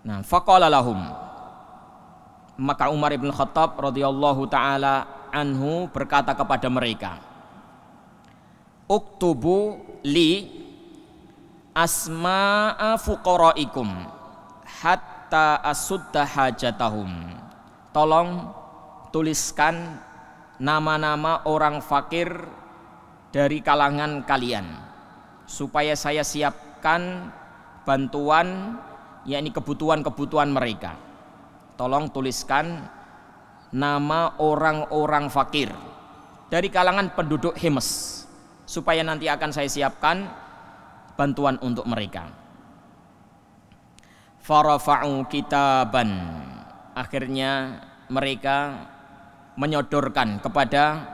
S1: Nah, faqala lahum maka Umar ibn Khattab radhiyallahu taala anhu berkata kepada mereka Uktubu li asma'a fuqaraikum hatta asudda hajatahum tolong tuliskan nama-nama orang fakir dari kalangan kalian supaya saya siapkan bantuan yakni kebutuhan-kebutuhan mereka. Tolong tuliskan nama orang-orang fakir dari kalangan penduduk Himes supaya nanti akan saya siapkan bantuan untuk mereka. Farafa'u kitaban akhirnya mereka menyodorkan kepada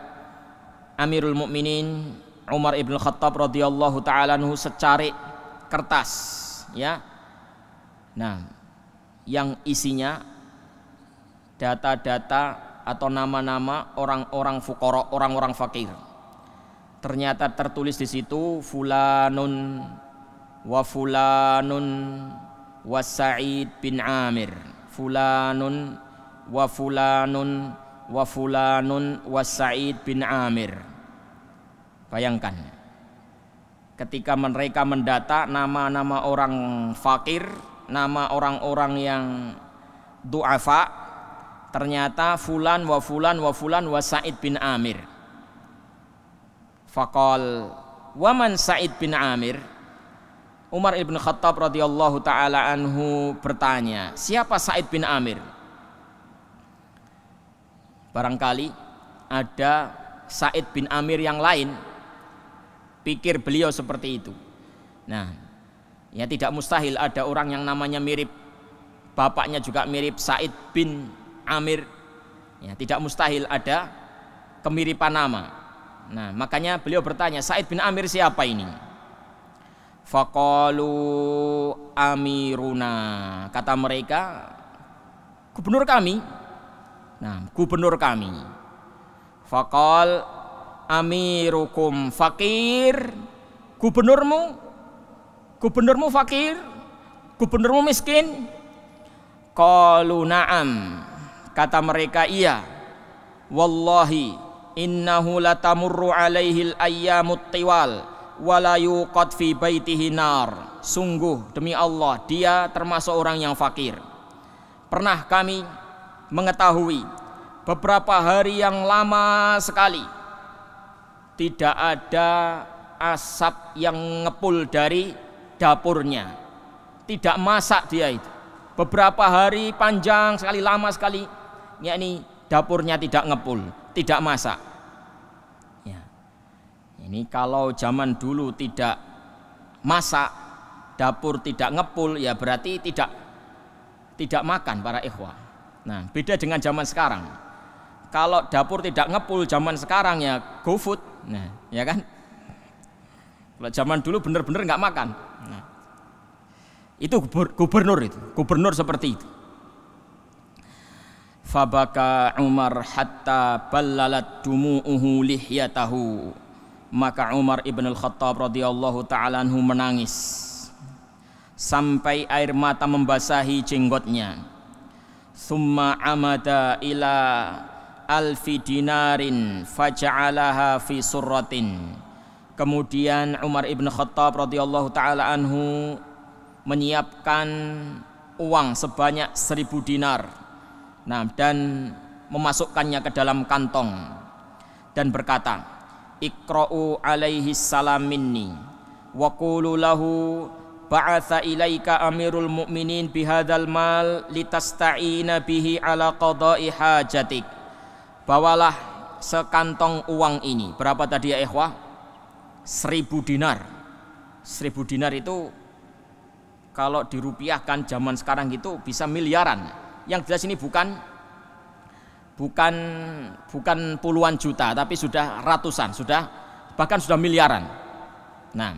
S1: Amirul Mukminin Umar ibn Khattab radhiyallahu taala secari kertas ya. Nah, yang isinya data-data atau nama-nama orang-orang fukara, orang-orang fakir. Ternyata tertulis di situ fulanun wa fulanun wa Sa'id bin Amir fulanun wa fulanun wa fulanun wa Sa'id bin Amir. Bayangkan. Ketika mereka mendata nama-nama orang fakir, nama orang-orang yang du'afa, ternyata fulan wa fulan wa fulan wa Sa'id bin Amir. Faqal Waman Sa'id bin Amir Umar ibn Khattab radhiyallahu taala anhu bertanya, siapa Said bin Amir? Barangkali ada Said bin Amir yang lain. Pikir beliau seperti itu. Nah, ya tidak mustahil ada orang yang namanya mirip bapaknya juga mirip Said bin Amir. Ya, tidak mustahil ada kemiripan nama. Nah, makanya beliau bertanya, Said bin Amir siapa ini? Faqalu amiruna. Kata mereka, gubernur kami. Nah, gubernur kami. Faqal amirukum fakir. Gubernurmu gubernurmu fakir? Gubernurmu miskin? Qalu na'am. Kata mereka, iya. Wallahi innahu latamurru alaihi al-ayyamut tiwal wala yuqad fi baitihi nar. Sungguh demi Allah dia termasuk orang yang fakir. Pernah kami mengetahui beberapa hari yang lama sekali tidak ada asap yang ngepul dari dapurnya. Tidak masak dia itu. Beberapa hari panjang sekali lama sekali yakni dapurnya tidak ngepul, tidak masak. Ini kalau zaman dulu tidak masak, dapur tidak ngepul, ya berarti tidak tidak makan para ikhwah. Nah, beda dengan zaman sekarang. Kalau dapur tidak ngepul zaman sekarang ya go food. Nah, ya kan? Kalau zaman dulu benar-benar nggak makan. Nah, itu gubernur itu, gubernur seperti itu. Fabaka Umar hatta ballalat dumu'uhu lihyatahu maka Umar ibn al-Khattab radhiyallahu taala anhu menangis sampai air mata membasahi jenggotnya. Summa amada ila alfi dinarin faja'alaha fi surratin. Kemudian Umar ibn Khattab radhiyallahu taala anhu menyiapkan uang sebanyak seribu dinar. Nah, dan memasukkannya ke dalam kantong dan berkata, ikra'u alaihi salam minni wa qulu lahu ba'atha ilaika amirul mu'minin bihadzal mal litasta'ina bihi ala qada'i hajatik. Bawalah sekantong uang ini. Berapa tadi ya ikhwah? Seribu dinar. Seribu dinar itu kalau dirupiahkan zaman sekarang itu bisa miliaran yang jelas ini bukan bukan bukan puluhan juta tapi sudah ratusan, sudah bahkan sudah miliaran. Nah,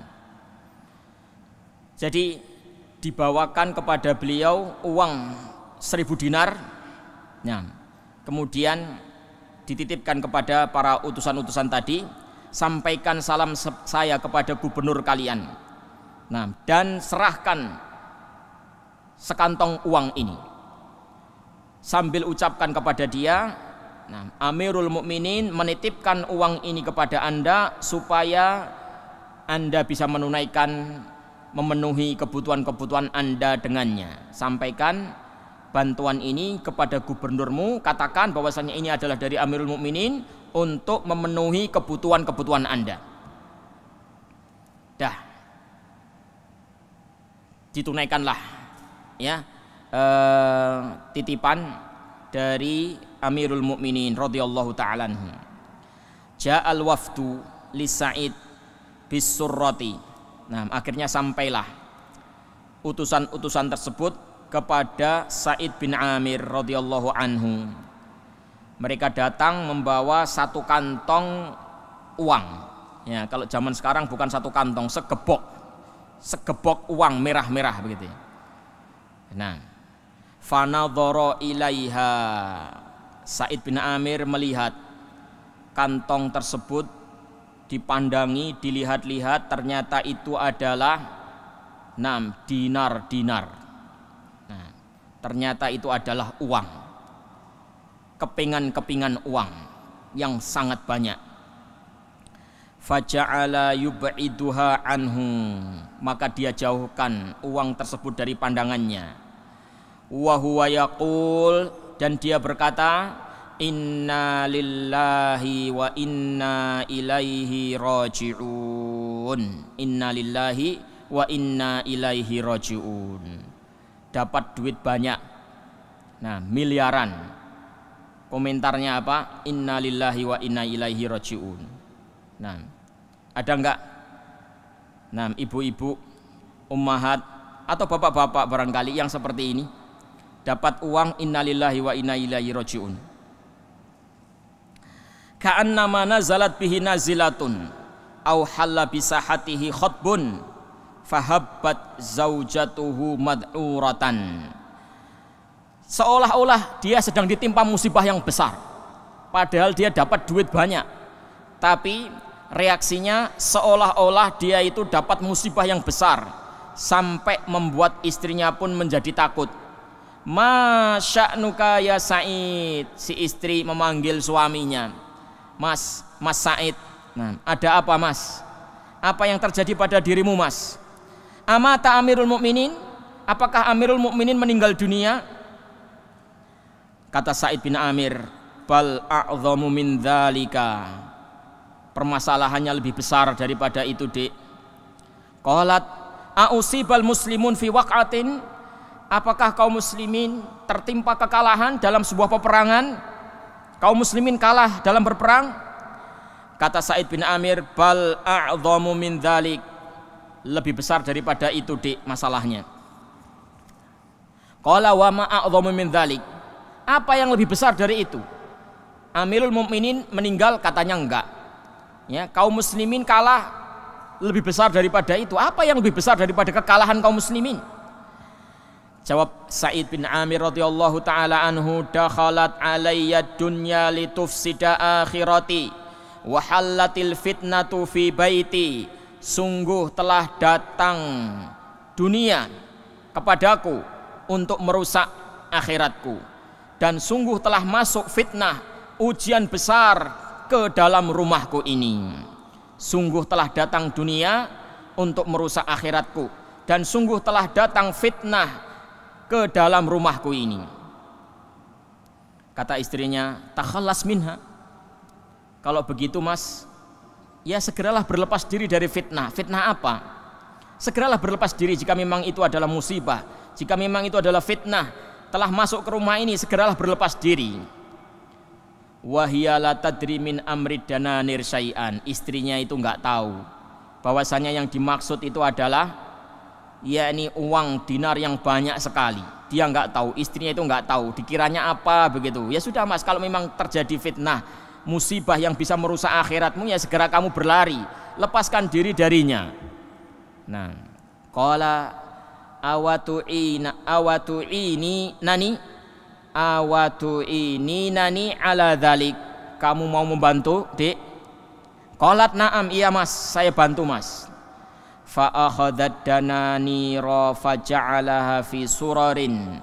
S1: jadi dibawakan kepada beliau uang seribu dinar, nah, kemudian dititipkan kepada para utusan-utusan tadi, sampaikan salam saya kepada gubernur kalian. Nah, dan serahkan sekantong uang ini sambil ucapkan kepada dia nah, Amirul Mukminin menitipkan uang ini kepada Anda supaya Anda bisa menunaikan memenuhi kebutuhan-kebutuhan Anda dengannya. Sampaikan bantuan ini kepada gubernurmu, katakan bahwasanya ini adalah dari Amirul Mukminin untuk memenuhi kebutuhan-kebutuhan Anda. Dah. Ditunaikanlah ya uh, titipan dari Amirul Mukminin radhiyallahu taala anhu. Ja'al wafdu li Sa'id bisurrati. Nah, akhirnya sampailah utusan-utusan tersebut kepada Said bin Amir radhiyallahu anhu. Mereka datang membawa satu kantong uang. Ya, kalau zaman sekarang bukan satu kantong, segebok. Segebok uang merah-merah begitu. Ya. Nah, fanadhara ilaiha. Said bin Amir melihat kantong tersebut dipandangi dilihat-lihat ternyata itu adalah enam dinar-dinar. Nah, ternyata itu adalah uang. Kepingan-kepingan uang yang sangat banyak. Faja'ala yub'iduha anhu. Maka dia jauhkan uang tersebut dari pandangannya wa huwa yaqul dan dia berkata inna lillahi wa inna ilaihi rajiun. Inna lillahi wa inna ilaihi rajiun. Dapat duit banyak. Nah miliaran. Komentarnya apa? Inna lillahi wa inna ilaihi rajiun. Nah ada enggak? Nah ibu-ibu ummahat atau bapak-bapak barangkali yang seperti ini dapat uang innalillahi wa inna ilaihi rajiun. Ka'annama nazalat bihi nazilatun au halla bisahatihi khutbun fahabbat zaujatuhu mad'uratan. Seolah-olah dia sedang ditimpa musibah yang besar padahal dia dapat duit banyak. Tapi reaksinya seolah-olah dia itu dapat musibah yang besar sampai membuat istrinya pun menjadi takut Masya'nuka ya Said si istri memanggil suaminya. Mas, Mas Said. Nah, ada apa mas? Apa yang terjadi pada dirimu mas? Amata amirul mukminin? Apakah amirul mukminin meninggal dunia? Kata Said bin Amir bal a'zamu min dzalika. Permasalahannya lebih besar daripada itu dek qalat a'usibal muslimun fi waqatin apakah kaum muslimin tertimpa kekalahan dalam sebuah peperangan kaum muslimin kalah dalam berperang kata Said bin Amir bal a'zamu min dzalik lebih besar daripada itu dek masalahnya qala wa ma min dzalik apa yang lebih besar dari itu? Amirul Mukminin meninggal katanya enggak. Ya, kaum muslimin kalah lebih besar daripada itu. Apa yang lebih besar daripada kekalahan kaum muslimin? Jawab Sa'id bin Amir radhiyallahu taala anhu, "Dakhalat alayya dunya litufsida akhirati wa hallatil fitnatu fi baiti." Sungguh telah datang dunia kepadaku untuk merusak akhiratku. Dan sungguh telah masuk fitnah ujian besar ke dalam rumahku ini. Sungguh telah datang dunia untuk merusak akhiratku. Dan sungguh telah datang fitnah ke dalam rumahku ini. Kata istrinya takhalas minha. Kalau begitu mas ya segeralah berlepas diri dari fitnah. Fitnah apa? Segeralah berlepas diri jika memang itu adalah musibah jika memang itu adalah fitnah telah masuk ke rumah ini segeralah berlepas diri. Wahiyala tadri min amrid dana istrinya itu nggak tahu bahwasanya yang dimaksud itu adalah yakni uang dinar yang banyak sekali. Dia nggak tahu istrinya itu nggak tahu dikiranya apa begitu. Ya sudah mas kalau memang terjadi fitnah musibah yang bisa merusak akhiratmu ya segera kamu berlari. Lepaskan diri darinya. Nah qala awatu ina awatu ini nani? Awatu ini nani ala dalik kamu mau membantu dek kolat naam iya mas saya bantu mas dananira fa ja'alaha fi surarin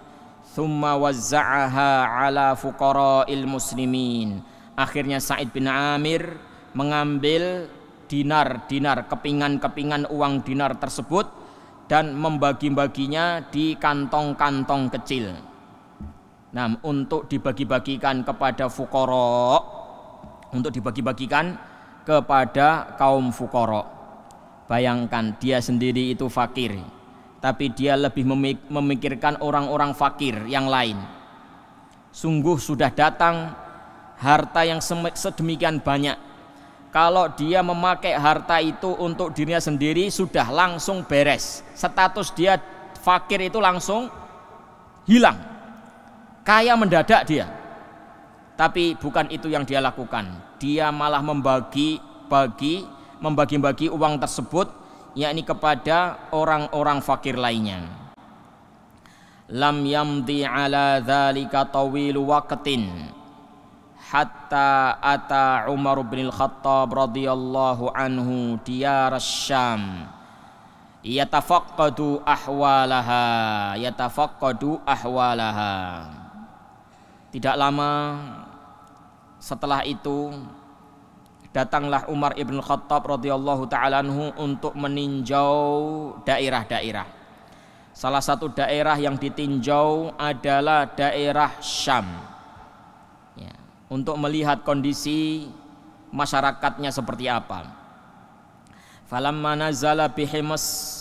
S1: thumma wazza'aha ala fuqara'il muslimin akhirnya Said bin Amir mengambil dinar-dinar kepingan-kepingan uang dinar tersebut dan membagi-baginya di kantong-kantong kecil. Nah, untuk dibagi-bagikan kepada fukoro, untuk dibagi-bagikan kepada kaum fukoro. Bayangkan dia sendiri itu fakir, tapi dia lebih memikirkan orang-orang fakir yang lain. Sungguh sudah datang harta yang sedemikian banyak. Kalau dia memakai harta itu untuk dirinya sendiri sudah langsung beres. Status dia fakir itu langsung hilang. Kaya mendadak dia. Tapi bukan itu yang dia lakukan. Dia malah membagi bagi membagi-bagi uang tersebut yakni kepada orang-orang fakir lainnya. Lam yamdi ala dzalika tawilu waqtin hatta ata Umar bin Khattab radhiyallahu anhu diyar Syam. Yatafaqqadu ahwalaha yatafaqqadu ahwalaha. Tidak lama setelah itu datanglah Umar ibn Khattab radhiyallahu taala untuk meninjau daerah-daerah salah satu daerah yang ditinjau adalah daerah Syam untuk melihat kondisi masyarakatnya seperti apa. Falamma nazala bihimas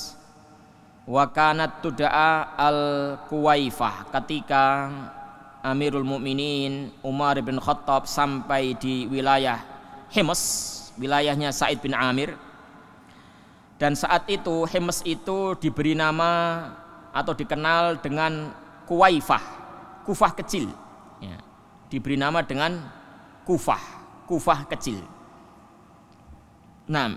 S1: wa kanat tudaa al-Kuwaifah ketika Amirul Mukminin Umar bin Khattab sampai di wilayah Himas, wilayahnya Said bin Amir. Dan saat itu Himas itu diberi nama atau dikenal dengan Kuwaifah, Kufah kecil. Ya diberi nama dengan Kufah, Kufah kecil. Nah,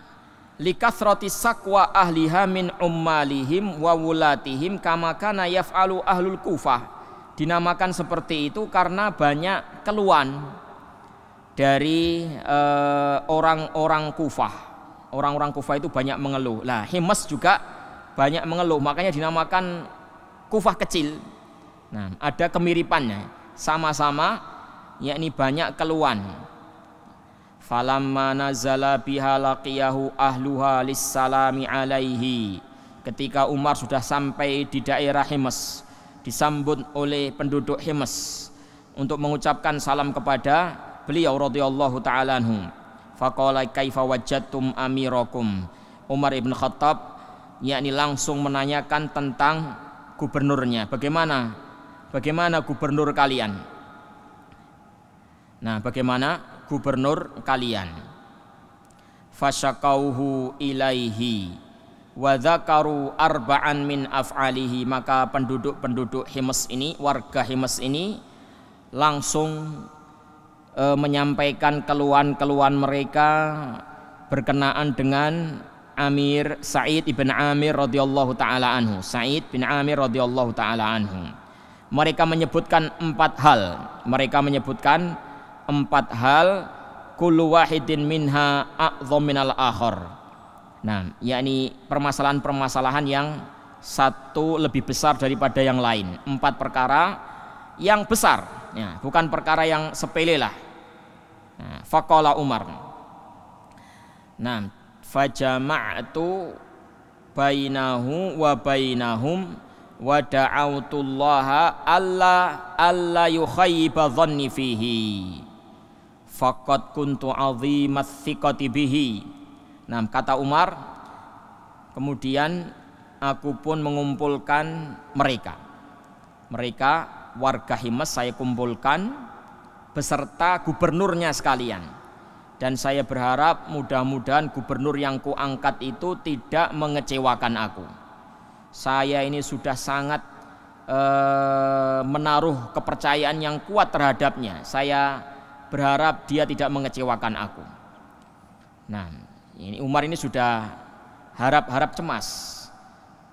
S1: likathrati sakwa ahliha min ummalihim wa wulatihim kama yaf'alu ahlul kufah dinamakan seperti itu karena banyak keluhan dari eh, orang-orang kufah. Orang-orang kufah itu banyak mengeluh. Lah himas juga banyak mengeluh. Makanya dinamakan kufah kecil. Nah ada kemiripannya. Sama-sama yakni banyak keluhan. Falamma nazala biha laqiyahu ahluha lissalami alaihi. Ketika Umar sudah sampai di daerah Himas disambut oleh penduduk Himas untuk mengucapkan salam kepada beliau radhiyallahu taala anhu. Faqala kaifa wajadtum amirakum? Umar ibn Khattab yakni langsung menanyakan tentang gubernurnya. Bagaimana? Bagaimana gubernur kalian? Nah bagaimana gubernur kalian? Fasyakauhu ilaihi wa dzakaru arba'an min af'alihi. Maka penduduk-penduduk Himes ini warga Himes ini langsung e, menyampaikan keluhan-keluhan mereka berkenaan dengan Amir Sa'id ibn Amir radhiyallahu taala anhu Sa'id bin Amir radhiyallahu taala anhu mereka menyebutkan empat hal mereka menyebutkan empat hal kullu wahidin minha a'zam minal akhar. Nah, yakni permasalahan-permasalahan yang satu lebih besar daripada yang lain. Empat perkara yang besar, ya, bukan perkara yang sepele lah. Nah, Fakola Umar. Nah, fajama'tu bainahu wa bainahum wa da'autullaha alla alla yukhayyiba dhanni fihi. Faqad kuntu azimat thiqati bihi. Nah kata Umar kemudian aku pun mengumpulkan mereka. Mereka warga Himas saya kumpulkan beserta gubernurnya sekalian dan saya berharap mudah-mudahan gubernur yang kuangkat itu tidak mengecewakan aku saya ini sudah sangat eh, menaruh kepercayaan yang kuat terhadapnya saya berharap dia tidak mengecewakan aku. Nah, ini Umar ini sudah harap-harap cemas.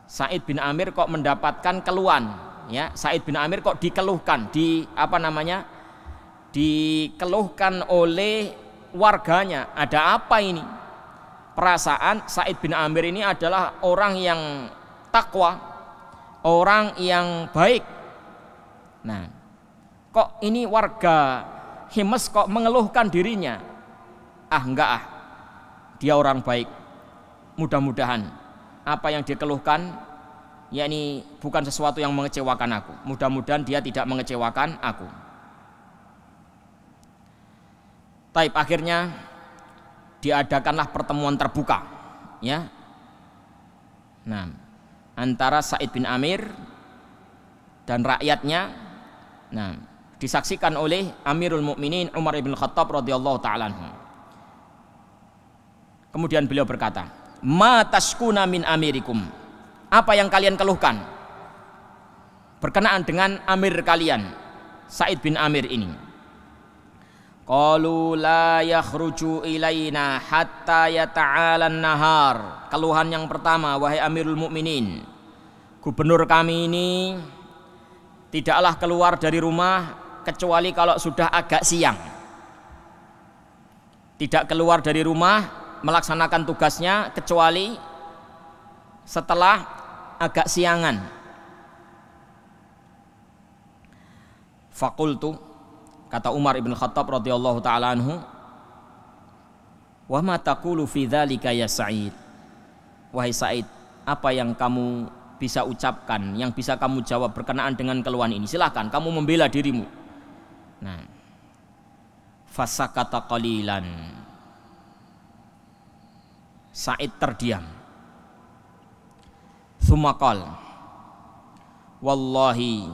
S1: Said bin Amir kok mendapatkan keluhan, ya. Said bin Amir kok dikeluhkan, di apa namanya? Dikeluhkan oleh warganya. Ada apa ini? Perasaan Said bin Amir ini adalah orang yang takwa, orang yang baik. Nah, kok ini warga Himes kok mengeluhkan dirinya. Ah enggak ah, dia orang baik. Mudah-mudahan apa yang dikeluhkan yakni bukan sesuatu yang mengecewakan aku. Mudah-mudahan dia tidak mengecewakan aku. Taib akhirnya diadakanlah pertemuan terbuka ya. Nah, antara Said bin Amir dan rakyatnya. Nah, disaksikan oleh Amirul Mukminin Umar bin Khattab radhiyallahu taala Kemudian beliau berkata, "Ma taskuna min amirikum?" Apa yang kalian keluhkan berkenaan dengan amir kalian, Said bin Amir ini? Qalu la yakhruju ilaina hatta yata'alan nahar. Keluhan yang pertama wahai Amirul Mukminin, gubernur kami ini tidaklah keluar dari rumah kecuali kalau sudah agak siang. Tidak keluar dari rumah melaksanakan tugasnya kecuali setelah agak siangan. Fakultu kata Umar ibn Khattab radhiyallahu taala anhu Wa ma taqulu fi dzalika ya Sa'id Wahai Sa'id apa yang kamu bisa ucapkan yang bisa kamu jawab berkenaan dengan keluhan ini silahkan kamu membela dirimu Nah, fasakata qalilan. Said terdiam. Sumakal. Wallahi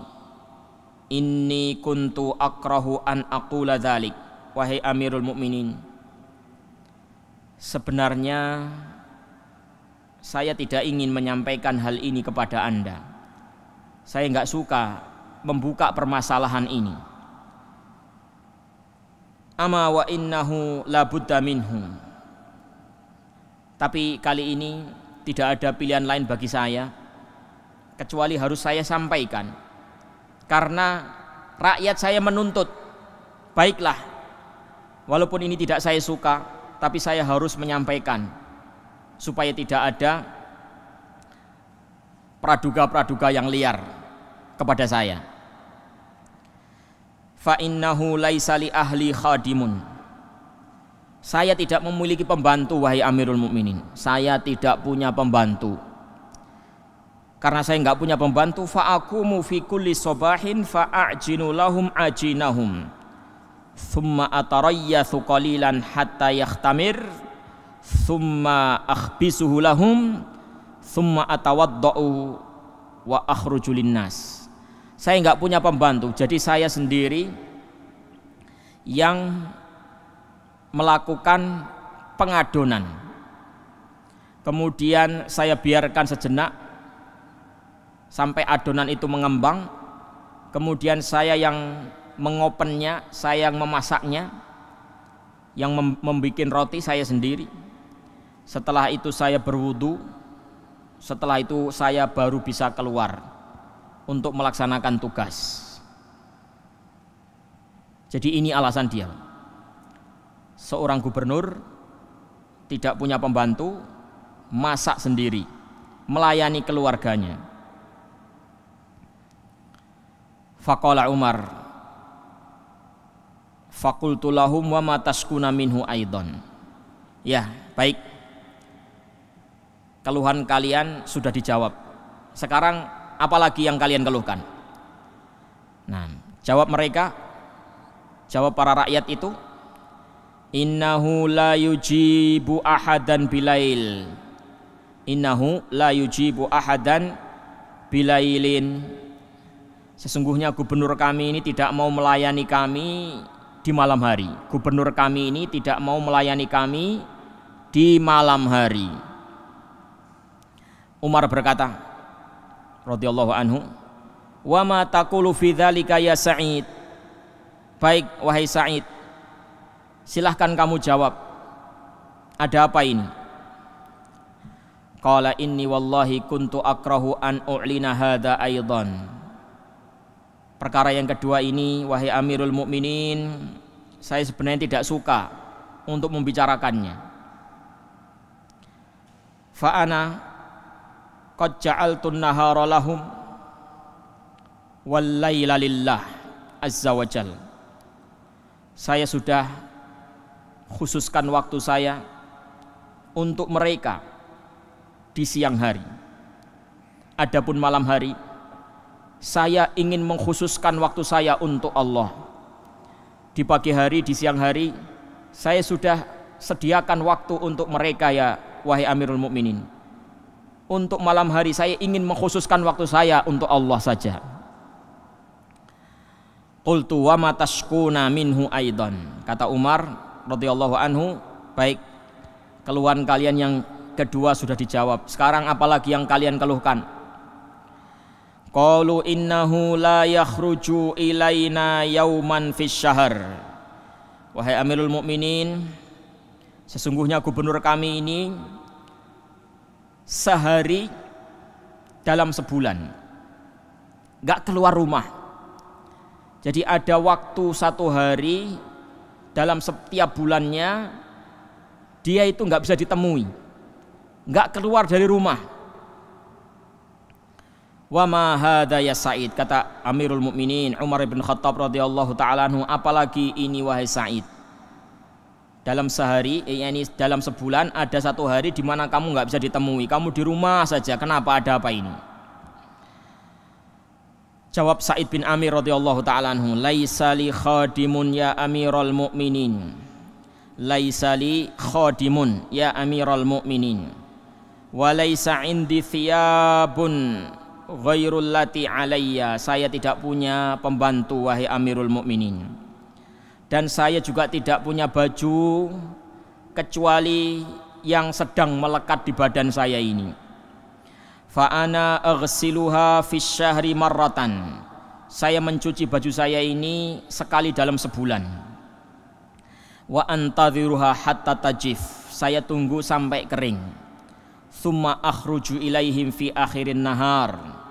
S1: inni kuntu akrahu an aqula dzalik. Wahai Amirul Mukminin. Sebenarnya saya tidak ingin menyampaikan hal ini kepada Anda. Saya nggak suka membuka permasalahan ini ama wa innahu la minhu Tapi kali ini tidak ada pilihan lain bagi saya kecuali harus saya sampaikan. Karena rakyat saya menuntut, baiklah, walaupun ini tidak saya suka, tapi saya harus menyampaikan supaya tidak ada praduga-praduga yang liar kepada saya. Fa innahu laisa li ahli khadimun. Saya tidak memiliki pembantu wahai Amirul Mukminin. Saya tidak punya pembantu. Karena saya enggak punya pembantu, fa fi kulli sabahin fa a'jinu lahum ajinahum. Thumma atarayyathu qalilan hatta yakhtamir thumma akhbisuhu lahum thumma atawadda'u wa akhruju linnas. Saya enggak punya pembantu, jadi saya sendiri yang melakukan pengadonan. Kemudian saya biarkan sejenak sampai adonan itu mengembang. Kemudian saya yang mengopennya, saya yang memasaknya, yang membuat roti saya sendiri. Setelah itu saya berwudu, setelah itu saya baru bisa keluar untuk melaksanakan tugas. Jadi ini alasan dia. Seorang gubernur tidak punya pembantu, masak sendiri, melayani keluarganya. Faqala Umar Fakultulahum wa mataskuna minhu aidon. Ya, baik keluhan kalian sudah dijawab. Sekarang apalagi yang kalian keluhkan? Nah, jawab mereka, jawab para rakyat itu, innahu la yujibu ahadan bilail. Innahu la yujibu ahadan bilailin. Sesungguhnya gubernur kami ini tidak mau melayani kami di malam hari. Gubernur kami ini tidak mau melayani kami di malam hari. Umar berkata radhiyallahu anhu, "Wa ma taqulu fi dzalika ya Sa'id?" Baik wahai Sa'id, silahkan kamu jawab. Ada apa ini? Qala inni wallahi kuntu akrahu an u'lina hadza aidan. Perkara yang kedua ini wahai Amirul Mukminin, saya sebenarnya tidak suka untuk membicarakannya. Fa'ana qad ja'altun nahara lahum wal laila lillah azza wa jal saya sudah khususkan waktu saya untuk mereka di siang hari adapun malam hari saya ingin mengkhususkan waktu saya untuk Allah di pagi hari di siang hari saya sudah sediakan waktu untuk mereka ya wahai Amirul Mukminin untuk malam hari saya ingin mengkhususkan waktu saya untuk Allah saja. Qultu wa matashkuna minhu aidan. Kata Umar radhiyallahu anhu, baik keluhan kalian yang kedua sudah dijawab. Sekarang apalagi yang kalian keluhkan? Qalu innahu la yakhruju ilaina yauman fis syahr. Wahai Amirul Mukminin, sesungguhnya gubernur kami ini sehari dalam sebulan nggak keluar rumah jadi ada waktu satu hari dalam setiap bulannya dia itu nggak bisa ditemui nggak keluar dari rumah wa ma hadha ya Sa'id kata Amirul Mukminin Umar bin Khattab radhiyallahu taala apalagi ini wahai Sa'id dalam sehari, eh, ini dalam sebulan ada satu hari di mana kamu nggak bisa ditemui, kamu di rumah saja. Kenapa ada apa ini? Jawab Said bin Amir radhiyallahu taala anhu, "Laisa li khadimun ya Amirul Mukminin." Laisa li khadimun ya Amirul Mukminin. Wa laisa indi thiyabun ghairul lati alayya. Saya tidak punya pembantu wahai Amirul Mukminin dan saya juga tidak punya baju kecuali yang sedang melekat di badan saya ini. Fa'ana aghsiluha fis syahri marratan. Saya mencuci baju saya ini sekali dalam sebulan. Wa antadhiruha hatta tajif. saya tunggu sampai kering summa akhruju ilaihim fi akhirin nahar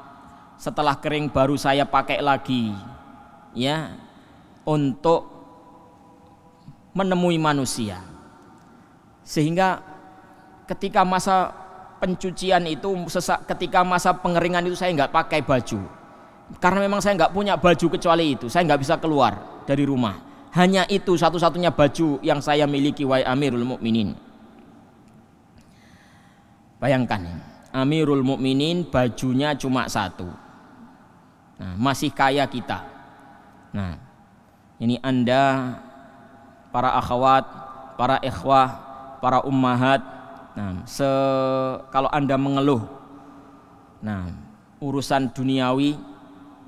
S1: setelah kering baru saya pakai lagi. Ya untuk menemui manusia. Sehingga ketika masa pencucian itu sesak ketika masa pengeringan itu saya nggak pakai baju. Karena memang saya nggak punya baju kecuali itu. Saya nggak bisa keluar dari rumah. Hanya itu satu-satunya baju yang saya miliki wahai Amirul Mukminin. Bayangkan Amirul Mukminin bajunya cuma satu nah, masih kaya kita nah ini anda para akhwat para ikhwah para ummahat Nah, se kalau Anda mengeluh nah, urusan duniawi,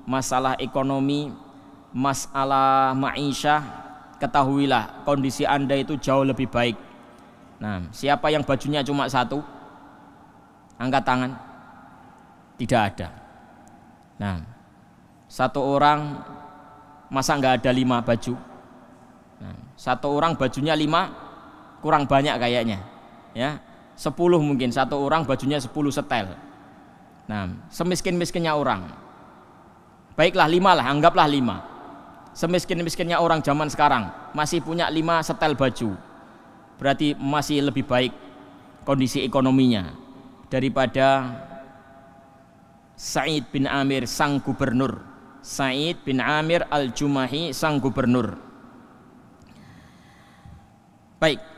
S1: masalah ekonomi, masalah ma'isyah, ketahuilah kondisi Anda itu jauh lebih baik. Nah, siapa yang bajunya cuma satu? Angkat tangan. Tidak ada. Nah, satu orang masa nggak ada lima baju? Nah, satu orang bajunya lima, kurang banyak kayaknya. Ya, 10 mungkin satu orang bajunya 10 setel. Nah semiskin-miskinnya orang. Baiklah lima lah anggaplah lima. Semiskin-miskinnya orang zaman sekarang masih punya lima setel baju. Berarti masih lebih baik kondisi ekonominya daripada Said bin Amir sang gubernur Said bin Amir al-Jumahi sang gubernur baik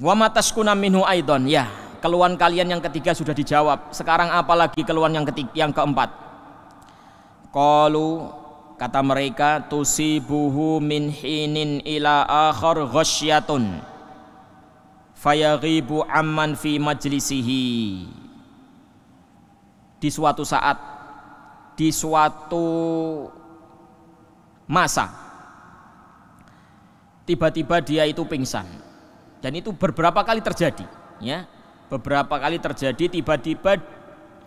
S1: Wa mataskuna minhu aidon. Ya, keluhan kalian yang ketiga sudah dijawab. Sekarang apalagi keluhan yang ketiga yang keempat? Qalu kata mereka tusibuhu min hinin ila akhar ghasyatun fayaghibu amman fi majlisihi di suatu saat di suatu masa. Tiba-tiba dia itu pingsan. Dan itu beberapa kali terjadi ya. Beberapa kali terjadi tiba-tiba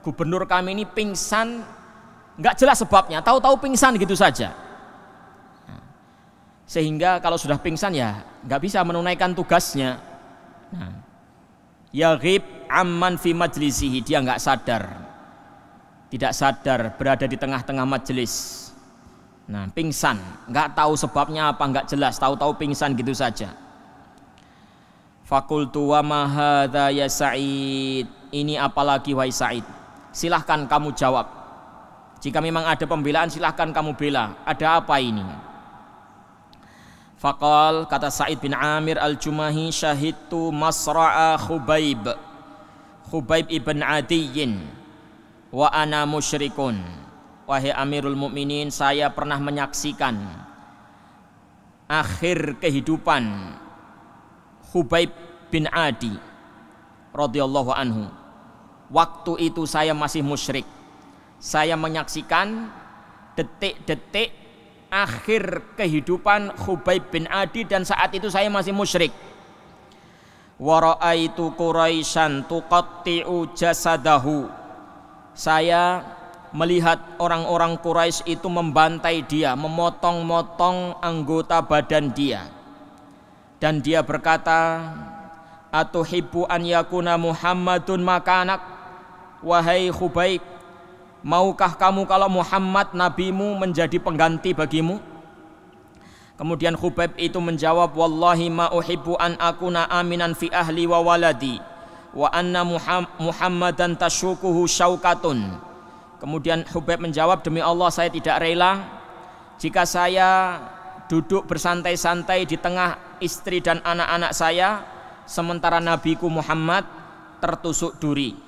S1: gubernur kami ini pingsan. Nggak jelas sebabnya tahu-tahu pingsan gitu saja. Nah, sehingga kalau sudah pingsan ya nggak bisa menunaikan tugasnya. Nah, ya rib aman fi majlisihi dia nggak sadar tidak sadar berada di tengah-tengah majelis nah pingsan nggak tahu sebabnya apa nggak jelas tahu-tahu pingsan gitu saja Fakultu wa mahadha ya Sa'id. Ini apalagi wahai Sa'id. Silahkan kamu jawab. Jika memang ada pembelaan silahkan kamu bela. Ada apa ini? Fakal kata Sa'id bin Amir al-Jumahi syahidtu masra'a Khubaib. Khubaib ibn Adiyin. Wa ana musyrikun. Wahai Amirul Mukminin, saya pernah menyaksikan akhir kehidupan Hubaib bin Adi radhiyallahu anhu. Waktu itu saya masih musyrik. Saya menyaksikan detik-detik akhir kehidupan Hubaib bin Adi dan saat itu saya masih musyrik. Wa raaitu Quraisyan tuqatti'u jasadahu. Saya melihat orang-orang Quraisy itu membantai dia, memotong-motong anggota badan dia. Dan dia berkata atuhibbu an yakuna Muhammadun makanak? Wahai Khubaib maukah kamu kalau Muhammad nabimu menjadi pengganti bagimu? Kemudian Khubaib itu menjawab wallahi ma uhibbu an akuna aminan fi ahli wa waladi wa anna Muhammadan tashukuhu syaukatun. Kemudian Khubaib menjawab demi Allah saya tidak rela jika saya duduk bersantai-santai di tengah istri dan anak-anak saya sementara nabiku Muhammad tertusuk duri.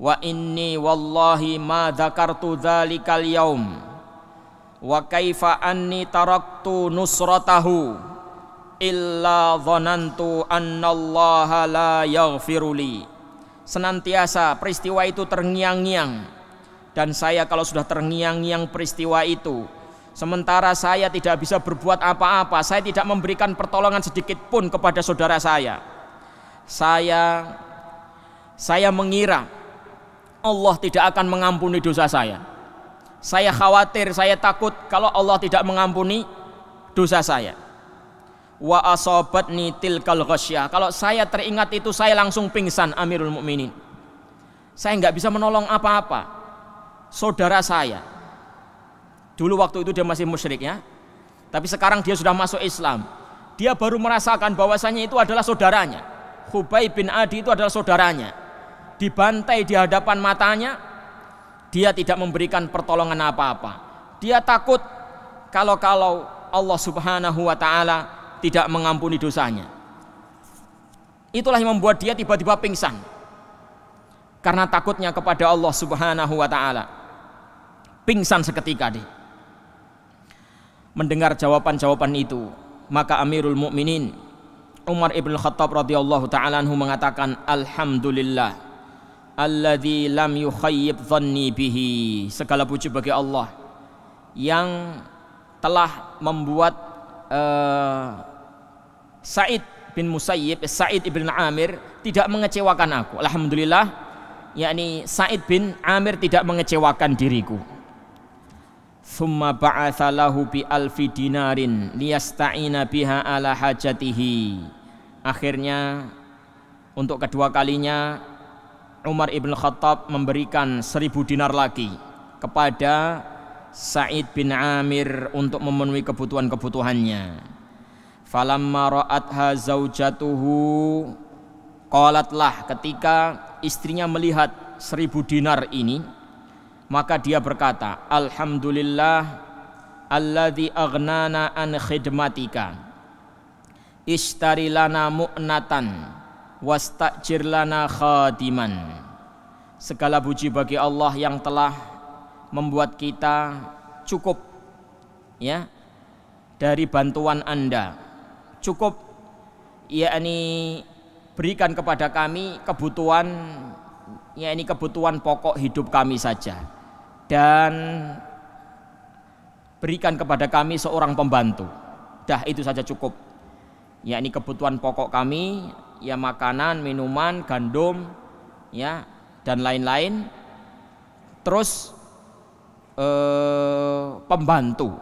S1: Wa inni wallahi ma dzakartu dzalikal yaum. Wa kaifa anni taraktu nusratahu illa dhanantu annallaha la yaghfiruli senantiasa peristiwa itu terngiang-ngiang dan saya kalau sudah terngiang-ngiang peristiwa itu Sementara saya tidak bisa berbuat apa-apa, saya tidak memberikan pertolongan sedikit pun kepada saudara saya. Saya saya mengira Allah tidak akan mengampuni dosa saya. Saya khawatir, saya takut kalau Allah tidak mengampuni dosa saya. Wa asabatni tilkal ghasyah. Kalau saya teringat itu saya langsung pingsan Amirul Mukminin. Saya nggak bisa menolong apa-apa. Saudara saya. Dulu waktu itu dia masih musyrik ya. Tapi sekarang dia sudah masuk Islam. Dia baru merasakan bahwasanya itu adalah saudaranya. Hubay bin Adi itu adalah saudaranya. Dibantai di hadapan matanya, dia tidak memberikan pertolongan apa-apa. Dia takut kalau-kalau Allah Subhanahu wa taala tidak mengampuni dosanya. Itulah yang membuat dia tiba-tiba pingsan. Karena takutnya kepada Allah Subhanahu wa taala. Pingsan seketika dia. Mendengar jawaban-jawaban itu, maka Amirul Mukminin Umar ibn Khattab radhiyallahu taala anhu mengatakan alhamdulillah alladzi lam yukhayyib dhanni bihi segala puji bagi Allah yang telah membuat uh, Said bin Musayyib, Said ibn Amir tidak mengecewakan aku. Alhamdulillah, yakni Said bin Amir tidak mengecewakan diriku. Thumma ba'atha lahu bi alfi dinarin liyasta'ina biha ala hajatihi. Akhirnya untuk kedua kalinya Umar ibn Khattab memberikan seribu dinar lagi kepada Said bin Amir untuk memenuhi kebutuhan-kebutuhannya falamma ra'atha zaujatuhu qalatlah ketika istrinya melihat seribu dinar ini maka dia berkata alhamdulillah alladzi aghnana an khidmatika. Ishtari lana mu'natan wastajir lana khadiman. Segala puji bagi Allah yang telah membuat kita cukup ya dari bantuan Anda cukup yakni berikan kepada kami kebutuhan yakni kebutuhan pokok hidup kami saja. Dan berikan kepada kami seorang pembantu. Dah itu saja cukup. Yakni kebutuhan pokok kami ya makanan minuman gandum ya dan lain-lain. Terus eh, pembantu.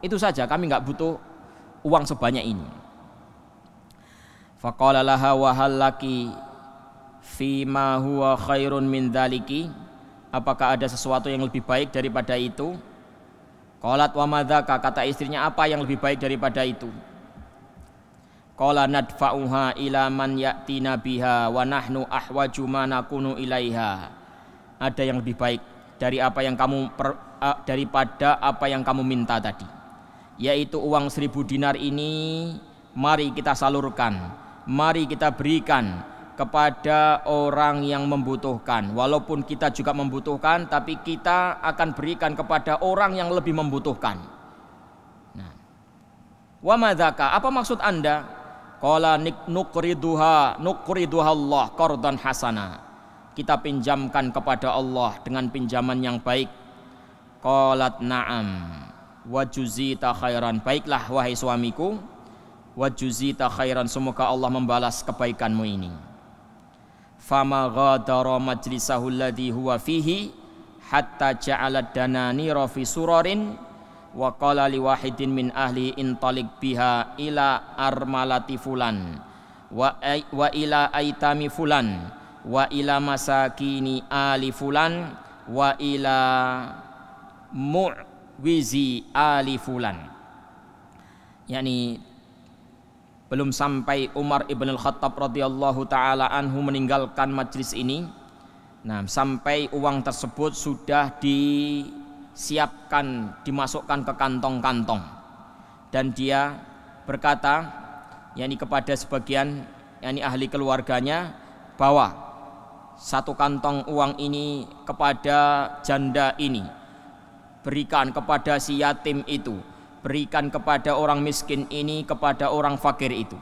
S1: Itu saja kami nggak butuh uang sebanyak ini Faqala laha wa halaki fima huwa khairun min dhaliki Apakah ada sesuatu yang lebih baik daripada itu? Qalat wa madzaka kata istrinya apa yang lebih baik daripada itu? Qala nadfa'uha ila man ya'tina biha wa nahnu ahwaju ma nakunu ilaiha. Ada yang lebih baik dari apa yang kamu per, daripada apa yang kamu minta tadi. Yaitu uang seribu dinar ini mari kita salurkan mari kita berikan kepada orang yang membutuhkan. Walaupun kita juga membutuhkan tapi kita akan berikan kepada orang yang lebih membutuhkan. Nah. Wa madzaka apa maksud anda? Qala nuqriduha nuqriduha Allah qardan hasana. Kita pinjamkan kepada Allah dengan pinjaman yang baik. Qalat na'am. Wa juzita khairan. Baiklah wahai suamiku wa juzita khairan semoga Allah membalas kebaikanmu ini. Fama ghadara majlisahu alladhi huwa fihi hatta ja'ala dananira fi surarin wa qala li wahidin min ahli intalik biha ila armalati fulan wa, wa ila aitami fulan wa ila masakini ali fulan wa ila mu'wizi ali fulan. Yakni belum sampai Umar ibn al-Khattab radhiyallahu taala anhu meninggalkan majlis ini. Nah sampai uang tersebut sudah disiapkan dimasukkan ke kantong-kantong. Dan dia berkata yakni kepada sebagian yakni ahli keluarganya bahwa satu kantong uang ini kepada janda ini. Berikan kepada si yatim itu berikan kepada orang miskin ini kepada orang fakir itu.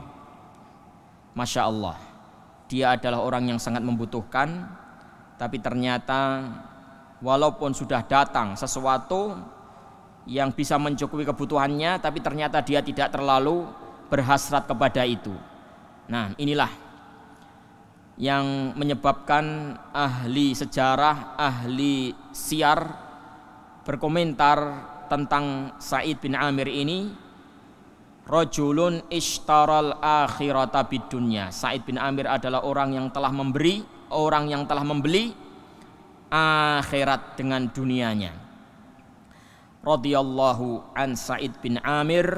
S1: Masya Allah, dia adalah orang yang sangat membutuhkan, tapi ternyata walaupun sudah datang sesuatu yang bisa mencukupi kebutuhannya, tapi ternyata dia tidak terlalu berhasrat kepada itu. Nah, inilah yang menyebabkan ahli sejarah, ahli siar berkomentar tentang Said bin Amir ini Rajulun ishtaral akhirata bidunya. Said bin Amir adalah orang yang telah memberi, orang yang telah membeli akhirat dengan dunianya. Radhiyallahu an Said bin Amir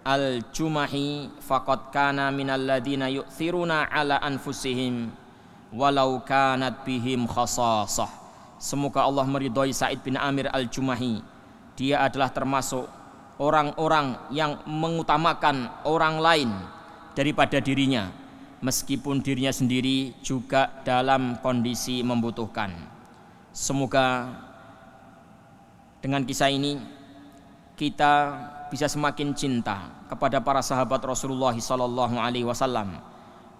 S1: al-Jumahi faqad kana minal ladina yu'thiruna ala anfusihim walau kanat bihim khasasah. Semoga Allah meridhoi Said bin Amir al-Jumahi. Dia adalah termasuk orang-orang yang mengutamakan orang lain daripada dirinya meskipun dirinya sendiri juga dalam kondisi membutuhkan. Semoga dengan kisah ini kita bisa semakin cinta kepada para sahabat Rasulullah sallallahu alaihi wasallam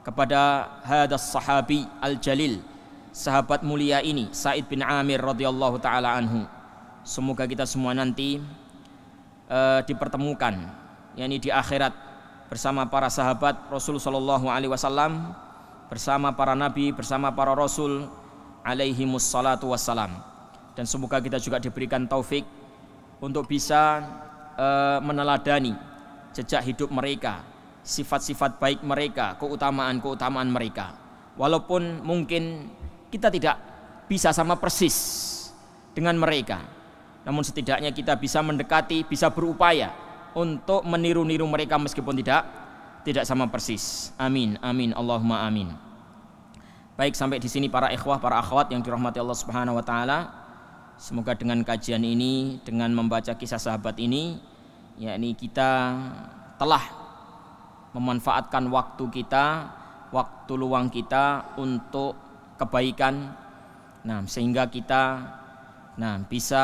S1: kepada hadas sahabi al-jalil sahabat mulia ini Said bin Amir radhiyallahu taala anhu semoga kita semua nanti uh, dipertemukan yakni di akhirat bersama para sahabat Rasul sallallahu alaihi wasallam bersama para nabi bersama para rasul alaihi wassalatu wassalam. Dan semoga kita juga diberikan taufik untuk bisa uh, meneladani jejak hidup mereka sifat-sifat baik mereka keutamaan-keutamaan mereka. Walaupun mungkin kita tidak bisa sama persis dengan mereka namun setidaknya kita bisa mendekati, bisa berupaya untuk meniru-niru mereka meskipun tidak tidak sama persis. Amin, amin, Allahumma amin. Baik sampai di sini para ikhwah, para akhwat yang dirahmati Allah Subhanahu wa taala. Semoga dengan kajian ini, dengan membaca kisah sahabat ini, yakni kita telah memanfaatkan waktu kita, waktu luang kita untuk kebaikan. Nah, sehingga kita Nah, bisa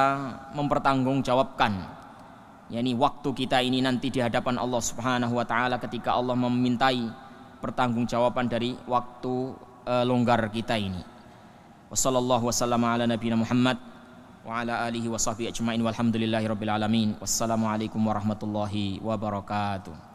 S1: mempertanggungjawabkan yakni waktu kita ini nanti di hadapan Allah Subhanahu wa taala ketika Allah memintai pertanggungjawaban dari waktu uh, longgar kita ini. Wassallallahu wasallam ala nabiyina Muhammad wa ala alihi ajmain walhamdulillahi rabbil alamin. Wassalamualaikum warahmatullahi wabarakatuh.